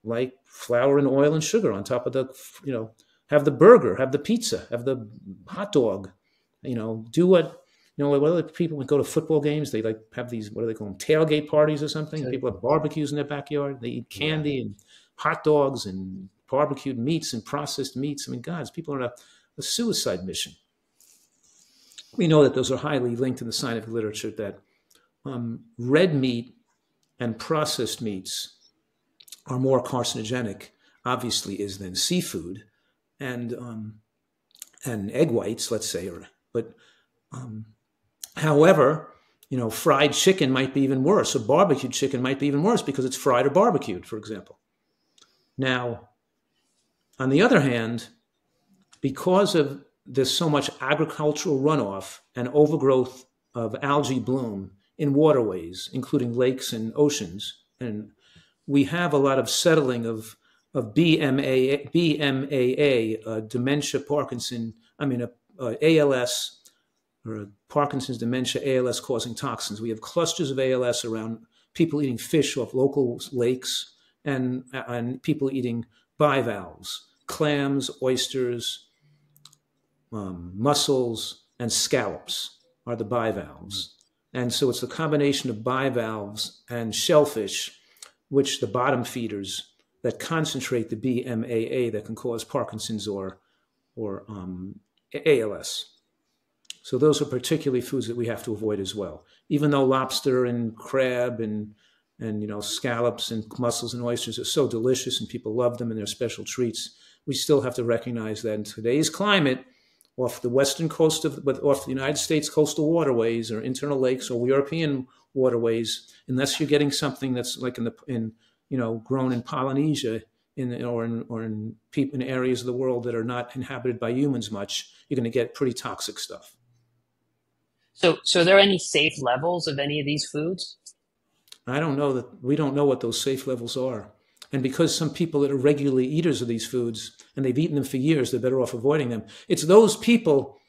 like flour and oil and sugar on top of the, you know, have the burger, have the pizza, have the hot dog, you know, do what, you know, what other people would go to football games? They like have these, what do they call them, tailgate parties or something? People have barbecues in their backyard. They eat candy and hot dogs and barbecued meats and processed meats. I mean, guys, people are on a, a suicide mission. We know that those are highly linked in the scientific literature that um, red meat and processed meats are more carcinogenic, obviously, is than seafood and um, and egg whites, let's say. Or, but um, however, you know, fried chicken might be even worse. Or barbecued chicken might be even worse because it's fried or barbecued, for example. Now, on the other hand, because of there's so much agricultural runoff and overgrowth of algae bloom in waterways, including lakes and oceans, and we have a lot of settling of of BMA, BMAA, uh, dementia, Parkinson, I mean, uh, ALS, or Parkinson's dementia, ALS causing toxins. We have clusters of ALS around people eating fish off local lakes and, and people eating bivalves, clams, oysters, um, mussels, and scallops are the bivalves. And so it's the combination of bivalves and shellfish which the bottom feeders that concentrate the BMAA that can cause Parkinson's or or um, ALS. So those are particularly foods that we have to avoid as well. Even though lobster and crab and and you know scallops and mussels and oysters are so delicious and people love them and they're special treats, we still have to recognize that in today's climate, off the western coast of but off the United States coastal waterways or internal lakes or European waterways, unless you're getting something that's like in the in you know grown in Polynesia in or in or in, people, in areas of the world that are not inhabited by humans much, you're going to get pretty toxic stuff. So, so are there any safe levels of any of these foods? I don't know that we don't know what those safe levels are. And because some people that are regularly eaters of these foods and they've eaten them for years, they're better off avoiding them. It's those people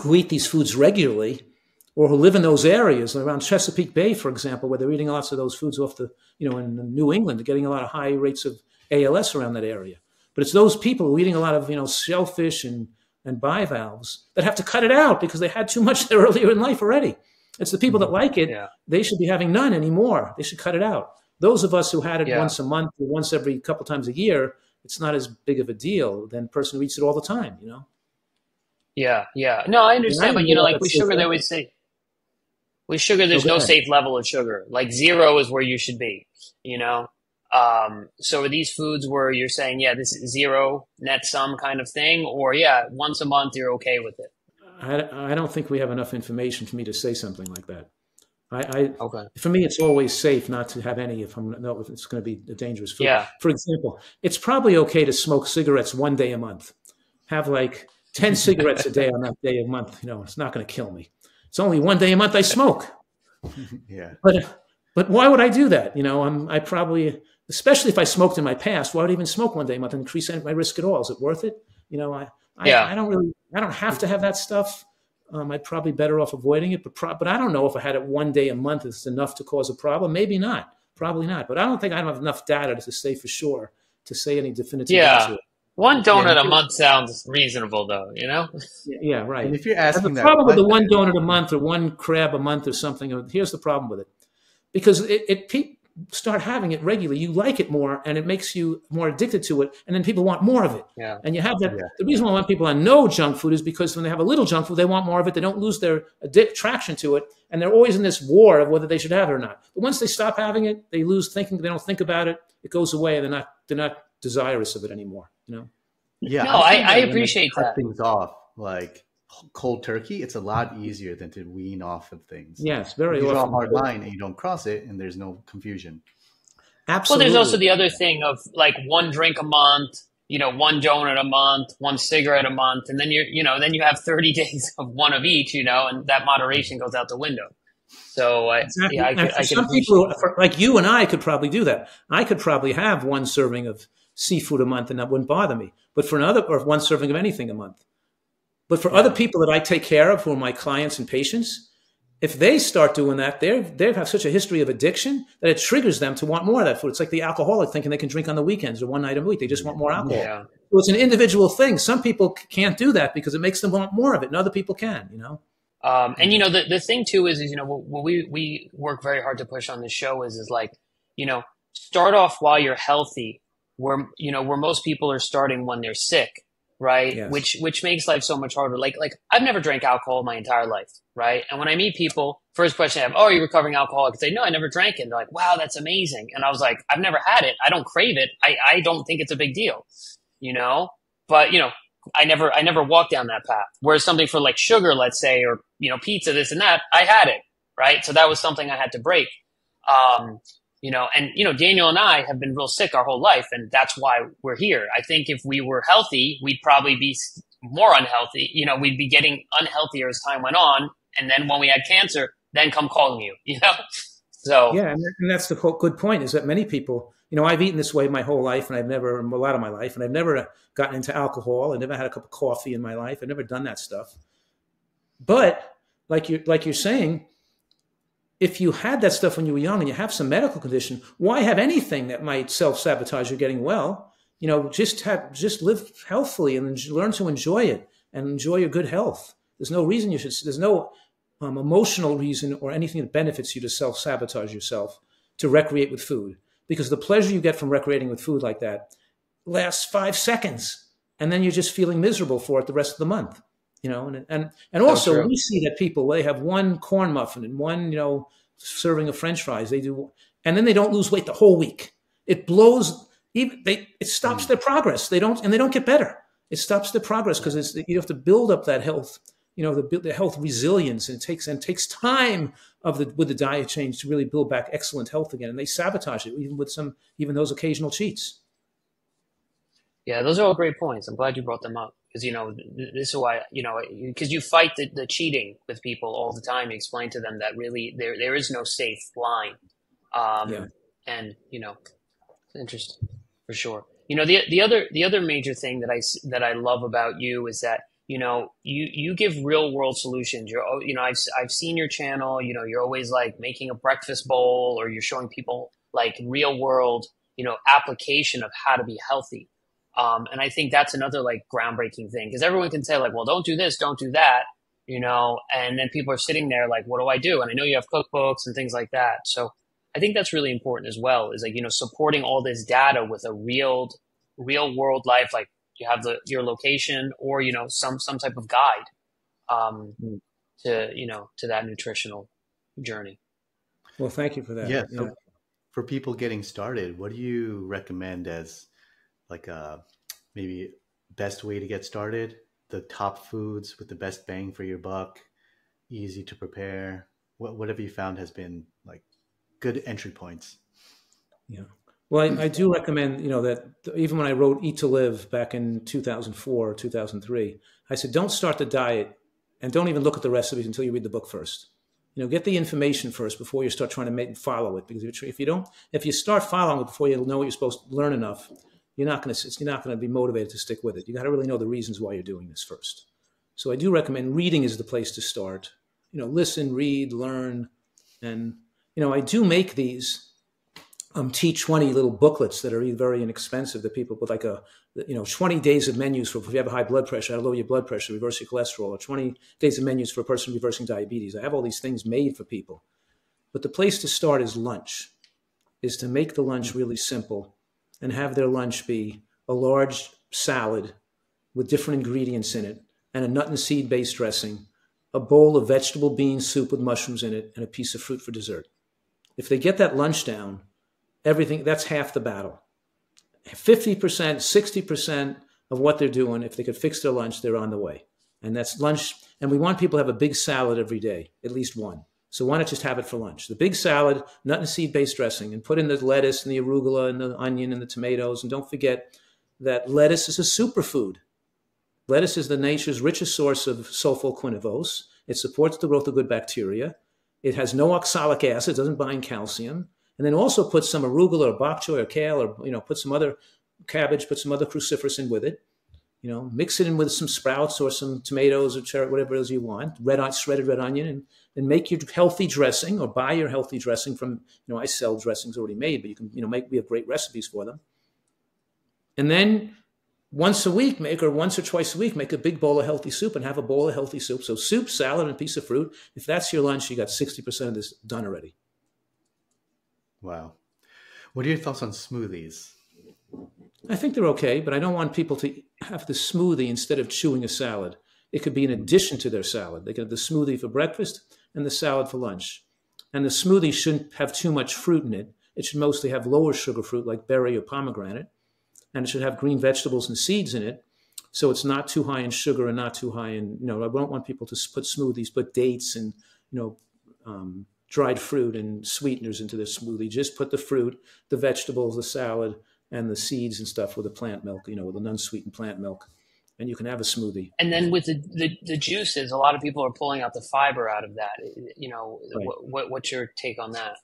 who eat these foods regularly or who live in those areas around Chesapeake Bay, for example, where they're eating lots of those foods off the, you know, in New England, they're getting a lot of high rates of ALS around that area. But it's those people who are eating a lot of, you know, shellfish and, and bivalves that have to cut it out because they had too much there earlier in life already. It's the people that mm-hmm. like it, yeah. they should be having none anymore. They should cut it out. Those of us who had it yeah. once a month or once every couple times a year, it's not as big of a deal than a person who eats it all the time, you know? Yeah, yeah. No, I understand, but you know, like with sugar, they always say, with sugar, there's okay. no safe level of sugar. Like zero is where you should be, you know? Um, so are these foods where you're saying, yeah, this is zero net sum kind of thing, or yeah, once a month you're okay with it? I, I don't think we have enough information for me to say something like that. I, I okay. For me, it's always safe not to have any if I'm no, if it's going to be a dangerous food. Yeah. For example, it's probably okay to smoke cigarettes one day a month. Have like ten cigarettes a day on that day a month. You know, it's not going to kill me. It's only one day a month I smoke. yeah. But but why would I do that? You know, I'm I probably especially if I smoked in my past, why would I even smoke one day a month and increase my risk at all? Is it worth it? You know, I, I, yeah. I don't really, I don't have to have that stuff. Um, I'd probably better off avoiding it, but pro- but I don't know if I had it one day a month is enough to cause a problem. Maybe not, probably not. But I don't think I have enough data to say for sure to say any definitive. Yeah, one donut yeah, a month sounds reasonable, though. You know. Yeah, yeah right. And if you're asking the problem with the one donut a month or one crab a month or something, here's the problem with it, because it, it start having it regularly, you like it more and it makes you more addicted to it. And then people want more of it. Yeah. And you have that. Yeah. The reason why I want people on no junk food is because when they have a little junk food, they want more of it. They don't lose their attraction to it. And they're always in this war of whether they should have it or not. But once they stop having it, they lose thinking, they don't think about it. It goes away. And they're not, they're not desirous of it anymore, you know? Yeah. No, I, I appreciate that. Things off like cold turkey, it's a lot easier than to wean off of things. Yes, very. You draw a hard line and you don't cross it, and there's no confusion. Absolutely. Well, there's also the other thing of like one drink a month, you know, one donut a month, one cigarette a month, and then you you know then you have 30 days of one of each, you know, and that moderation goes out the window. So I, exactly. yeah, I, could, I some people like you and I could probably do that. I could probably have one serving of seafood a month, and that wouldn't bother me. But for another, or one serving of anything a month, but for yeah. other people that I take care of, who are my clients and patients, if they start doing that, they they have such a history of addiction that it triggers them to want more of that food. It's like the alcoholic thinking they can drink on the weekends or one night a week. They just want more alcohol. Yeah. So it's an individual thing. Some people can't do that because it makes them want more of it, and other people can. You know. Um, and you know the the thing too is is you know what we we work very hard to push on this show is is like you know start off while you're healthy, where you know where most people are starting when they're sick right? Yes. Which which makes life so much harder. Like like I've never drank alcohol my entire life, right? And when I meet people, first question I have, "Oh, are you recovering alcoholic?" I say, "No, I never drank it." And they're like, "Wow, that's amazing." And I was like, "I've never had it. I don't crave it. I I don't think it's a big deal." You know? But, you know, I never I never walked down that path. Whereas something for like sugar, let's say, or you know, pizza, this and that, I had it, right? So that was something I had to break. Um, you know, and you know, Daniel and I have been real sick our whole life, and that's why we're here. I think if we were healthy, we'd probably be more unhealthy. You know, we'd be getting unhealthier as time went on, and then when we had cancer, then come calling you. You know, so yeah, and that's the good point. Is that many people, you know, I've eaten this way my whole life, and I've never a lot of my life, and I've never gotten into alcohol. I never had a cup of coffee in my life. I've never done that stuff. But like you like you're saying, if you had that stuff when you were young and you have some medical condition, why have anything that might self sabotage you getting well? You know, just have just live healthfully and learn to enjoy it and enjoy your good health. There's no reason you should. There's no um, emotional reason or anything that benefits you to self sabotage yourself to recreate with food because the pleasure you get from recreating with food like that lasts five seconds and then you're just feeling miserable for it the rest of the month. You know, and and and also we see that people they have one corn muffin and one you know serving of French fries. They do, and then they don't lose weight the whole week. It blows. Even they it stops mm. their progress. They don't and they don't get better. It stops their progress because you have to build up that health you know the, the health resilience and it takes and it takes time of the with the diet change to really build back excellent health again and they sabotage it even with some even those occasional cheats yeah those are all great points i'm glad you brought them up because you know this is why you know because you fight the, the cheating with people all the time you explain to them that really there there is no safe line um, yeah. and you know it's interesting for sure you know the the other the other major thing that i that i love about you is that you know, you you give real world solutions. You're, you know, I've I've seen your channel. You know, you're always like making a breakfast bowl, or you're showing people like real world, you know, application of how to be healthy. Um, and I think that's another like groundbreaking thing because everyone can say like, well, don't do this, don't do that, you know, and then people are sitting there like, what do I do? And I know you have cookbooks and things like that. So I think that's really important as well. Is like you know supporting all this data with a real, real world life like you have the your location or you know some some type of guide um, mm. to you know to that nutritional journey. Well, thank you for that. Yeah. So for people getting started, what do you recommend as like uh, maybe best way to get started? The top foods with the best bang for your buck, easy to prepare. What what have you found has been like good entry points? Yeah. Well, I, I, do recommend, you know, that even when I wrote Eat to Live back in 2004 or 2003, I said, don't start the diet and don't even look at the recipes until you read the book first. You know, get the information first before you start trying to make, follow it. Because if you don't, if you start following it before you know what you're supposed to learn enough, you're not going to, you're not going to be motivated to stick with it. You got to really know the reasons why you're doing this first. So I do recommend reading is the place to start. You know, listen, read, learn, and you know, I do make these um, T20 little booklets that are very inexpensive that people put like a, you know, 20 days of menus for if you have a high blood pressure, how to lower your blood pressure, reverse your cholesterol, or 20 days of menus for a person reversing diabetes. I have all these things made for people. But the place to start is lunch, is to make the lunch really simple and have their lunch be a large salad with different ingredients in it and a nut and seed based dressing, a bowl of vegetable bean soup with mushrooms in it, and a piece of fruit for dessert. If they get that lunch down, everything, that's half the battle. 50%, 60% of what they're doing, if they could fix their lunch, they're on the way. And that's lunch. And we want people to have a big salad every day, at least one. So why not just have it for lunch? The big salad, nut and seed based dressing, and put in the lettuce and the arugula and the onion and the tomatoes. And don't forget that lettuce is a superfood. Lettuce is the nature's richest source of sulfoquinovose. It supports the growth of good bacteria. It has no oxalic acid, doesn't bind calcium and then also put some arugula or bok choy or kale or you know put some other cabbage, put some other cruciferous in with it. You know, mix it in with some sprouts or some tomatoes or cherry, whatever it is you want. Red shredded red onion, and and make your healthy dressing or buy your healthy dressing from you know I sell dressings already made, but you can you know make we have great recipes for them. And then once a week, make or once or twice a week, make a big bowl of healthy soup and have a bowl of healthy soup. So soup, salad, and a piece of fruit. If that's your lunch, you got sixty percent of this done already. Wow. What are your thoughts on smoothies? I think they're okay, but I don't want people to have the smoothie instead of chewing a salad. It could be in addition to their salad. They can have the smoothie for breakfast and the salad for lunch. And the smoothie shouldn't have too much fruit in it. It should mostly have lower sugar fruit like berry or pomegranate. And it should have green vegetables and seeds in it. So it's not too high in sugar and not too high in, you know, I don't want people to put smoothies, put dates and, you know, um, dried fruit and sweeteners into the smoothie. Just put the fruit, the vegetables, the salad, and the seeds and stuff with the plant milk, you know, with an unsweetened plant milk. And you can have a smoothie. And then with the, the, the juices, a lot of people are pulling out the fiber out of that. You know, right. what, what, what's your take on that?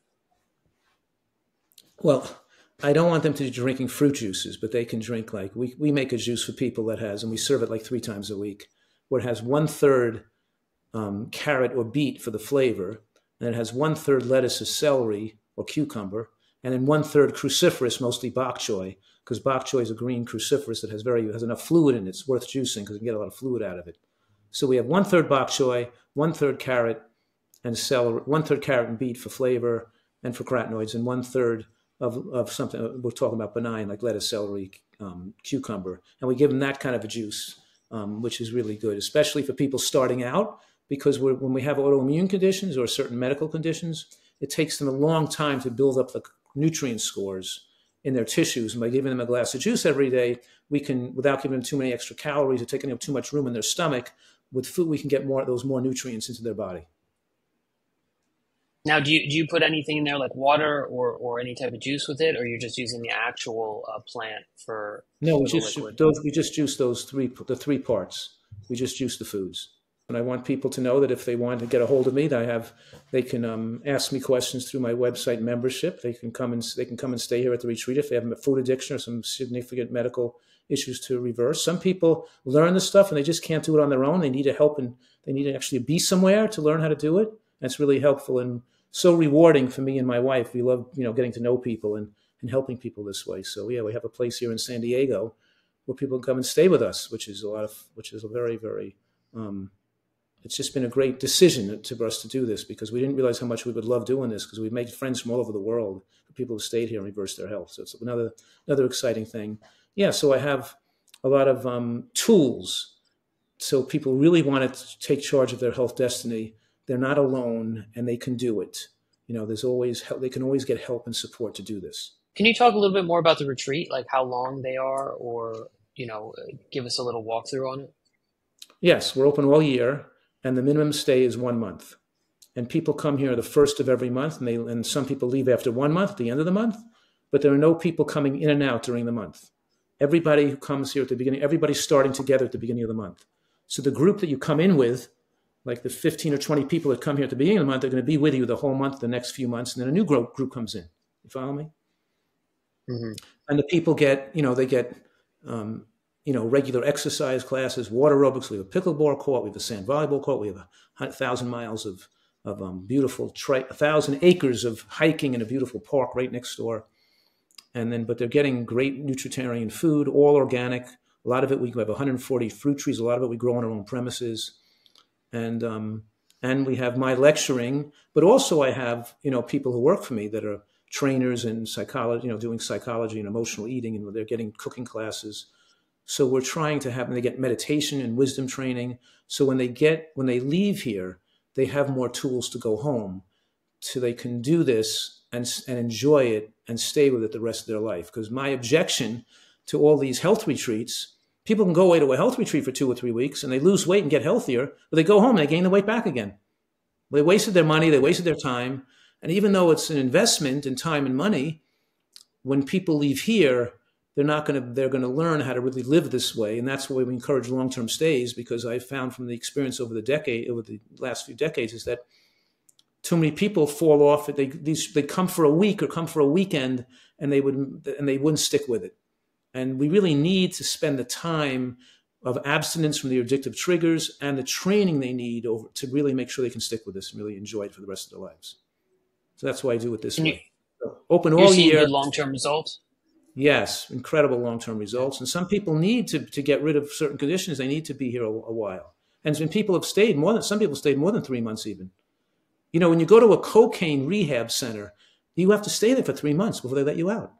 Well, I don't want them to be drinking fruit juices, but they can drink like we, we make a juice for people that has, and we serve it like three times a week, where it has one third um, carrot or beet for the flavor, and it has one third lettuce or celery or cucumber, and then one third cruciferous, mostly bok choy, because bok choy is a green cruciferous that has very has enough fluid in it. It's worth juicing because you can get a lot of fluid out of it. So we have one third bok choy, one third carrot and celery, one third carrot and beet for flavor and for carotenoids, and one third of, of something we're talking about benign like lettuce, celery, um, cucumber, and we give them that kind of a juice. um, which is really good, especially for people starting out, because when we have autoimmune conditions or certain medical conditions, it takes them a long time to build up the nutrient scores in their tissues. And by giving them a glass of juice every day, we can, without giving them too many extra calories or taking up too much room in their stomach, with food we can get more those more nutrients into their body. Now, do you do you put anything in there like water or, or any type of juice with it, or you're just using the actual uh, plant for? No, we just those, we just juice those three the three parts. We just juice the foods, and I want people to know that if they want to get a hold of me, that I have they can um, ask me questions through my website membership. They can come and they can come and stay here at the retreat if they have a food addiction or some significant medical issues to reverse. Some people learn the stuff and they just can't do it on their own. They need a help and they need to actually be somewhere to learn how to do it. That's really helpful and so rewarding for me and my wife. We love, you know, getting to know people and, and helping people this way. So yeah, we have a place here in San Diego where people can come and stay with us, which is a lot of, which is a very, very, um, it's just been a great decision to, for us to do this because we didn't realize how much we would love doing this because we've made friends from all over the world, people who stayed here and reversed their health. So it's another, another exciting thing. Yeah. So I have a lot of um, tools. So people really want to take charge of their health destiny they're not alone and they can do it. You know, there's always help. They can always get help and support to do this. Can you talk a little bit more about the retreat, like how long they are, or you know, give us a little walkthrough on it? Yes, we're open all year, and the minimum stay is one month. And people come here the first of every month, and they and some people leave after one month, at the end of the month. But there are no people coming in and out during the month. Everybody who comes here at the beginning, everybody's starting together at the beginning of the month. So the group that you come in with like the 15 or 20 people that come here at the beginning of the month, they're going to be with you the whole month, the next few months, and then a new group, group comes in. You follow me? Mm-hmm. And the people get, you know, they get, um, you know, regular exercise classes, water aerobics. We have a pickleball court, we have a sand volleyball court, we have a thousand miles of of um, beautiful, tri- a thousand acres of hiking in a beautiful park right next door. And then, but they're getting great nutritarian food, all organic. A lot of it we have 140 fruit trees. A lot of it we grow on our own premises and um, and we have my lecturing, but also I have you know people who work for me that are trainers in psychology, you know, doing psychology and emotional eating, and they're getting cooking classes. So we're trying to have them. Get meditation and wisdom training. So when they get when they leave here, they have more tools to go home, so they can do this and and enjoy it and stay with it the rest of their life. Because my objection to all these health retreats People can go away to a health retreat for two or three weeks and they lose weight and get healthier, but they go home and they gain the weight back again. They wasted their money, they wasted their time. And even though it's an investment in time and money, when people leave here, they're not going to they're going to learn how to really live this way and that's why we encourage long-term stays because i found from the experience over the decade over the last few decades is that too many people fall off they these they come for a week or come for a weekend and they would and they wouldn't stick with it and we really need to spend the time of abstinence from the addictive triggers and the training they need over to really make sure they can stick with this and really enjoy it for the rest of their lives. So that's why I do it this way. So open all year. long term results. Yes, incredible long term results. And some people need to, to get rid of certain conditions. They need to be here a, a while. And when people have stayed more than some people stayed more than three months even. You know, when you go to a cocaine rehab center, you have to stay there for three months before they let you out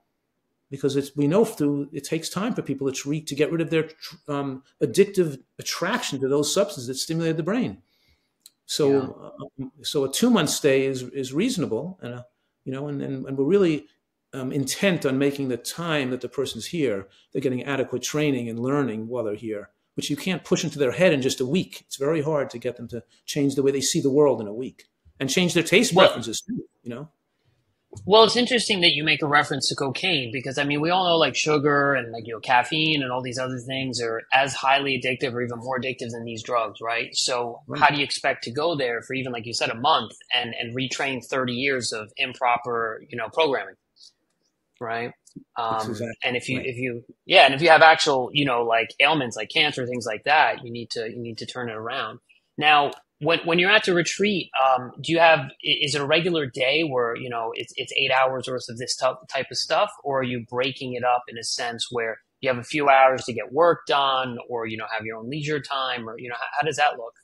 because it's we know through it takes time for people to treat to get rid of their um, addictive attraction to those substances that stimulate the brain. So, yeah. uh, so a two month stay is is reasonable, and uh, you know, and, and, and we're really um, intent on making the time that the person's here, they're getting adequate training and learning while they're here, which you can't push into their head in just a week. It's very hard to get them to change the way they see the world in a week and change their taste well, preferences too. You know. Well, it's interesting that you make a reference to cocaine because I mean we all know like sugar and like you know caffeine and all these other things are as highly addictive or even more addictive than these drugs, right? So right. how do you expect to go there for even like you said a month and and retrain 30 years of improper, you know, programming? Right? Um, exactly and if you right. if you yeah, and if you have actual, you know, like ailments like cancer things like that, you need to you need to turn it around. Now, when when you're at the retreat, um, do you have is it a regular day where you know it's it's eight hours worth of this type of stuff, or are you breaking it up in a sense where you have a few hours to get work done, or you know have your own leisure time, or you know how, how does that look?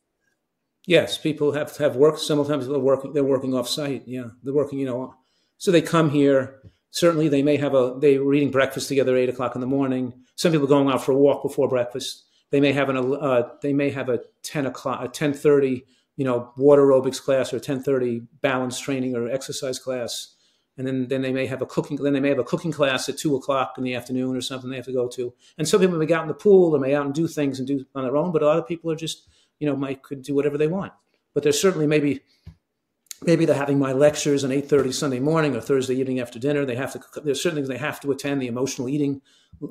Yes, people have have work. Sometimes they're working. They're working off site. Yeah, they're working. You know, so they come here. Certainly, they may have a. They were eating breakfast together at eight o'clock in the morning. Some people going out for a walk before breakfast they may have an uh, they may have a ten o'clock a ten thirty you know water aerobics class or ten thirty balance training or exercise class, and then then they may have a cooking then they may have a cooking class at two o'clock in the afternoon or something they have to go to. And some people may get out in the pool, or may out and do things and do on their own, but a lot of people are just you know might could do whatever they want. But there's certainly maybe maybe they're having my lectures on 8.30 sunday morning or thursday evening after dinner. They have to there's certain things they have to attend the emotional eating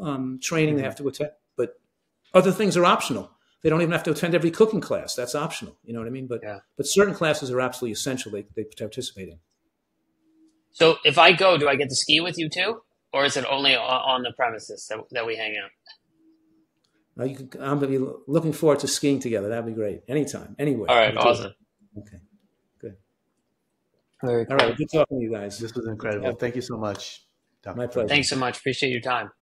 um, training they have to attend but other things are optional. They don't even have to attend every cooking class. That's optional you know what i mean? But yeah. but certain classes are absolutely essential. They, they participate in. So if i go do i get to ski with you too? Or is it only on the premises that, that we hang out? Can, i'm going to be looking forward to skiing together. That'd be great. Anytime anywhere. All right awesome. okay very cool. All right. Good talking to you guys. This was incredible. Yeah. Thank you so much. Dr. My pleasure. Thanks so much. Appreciate your time.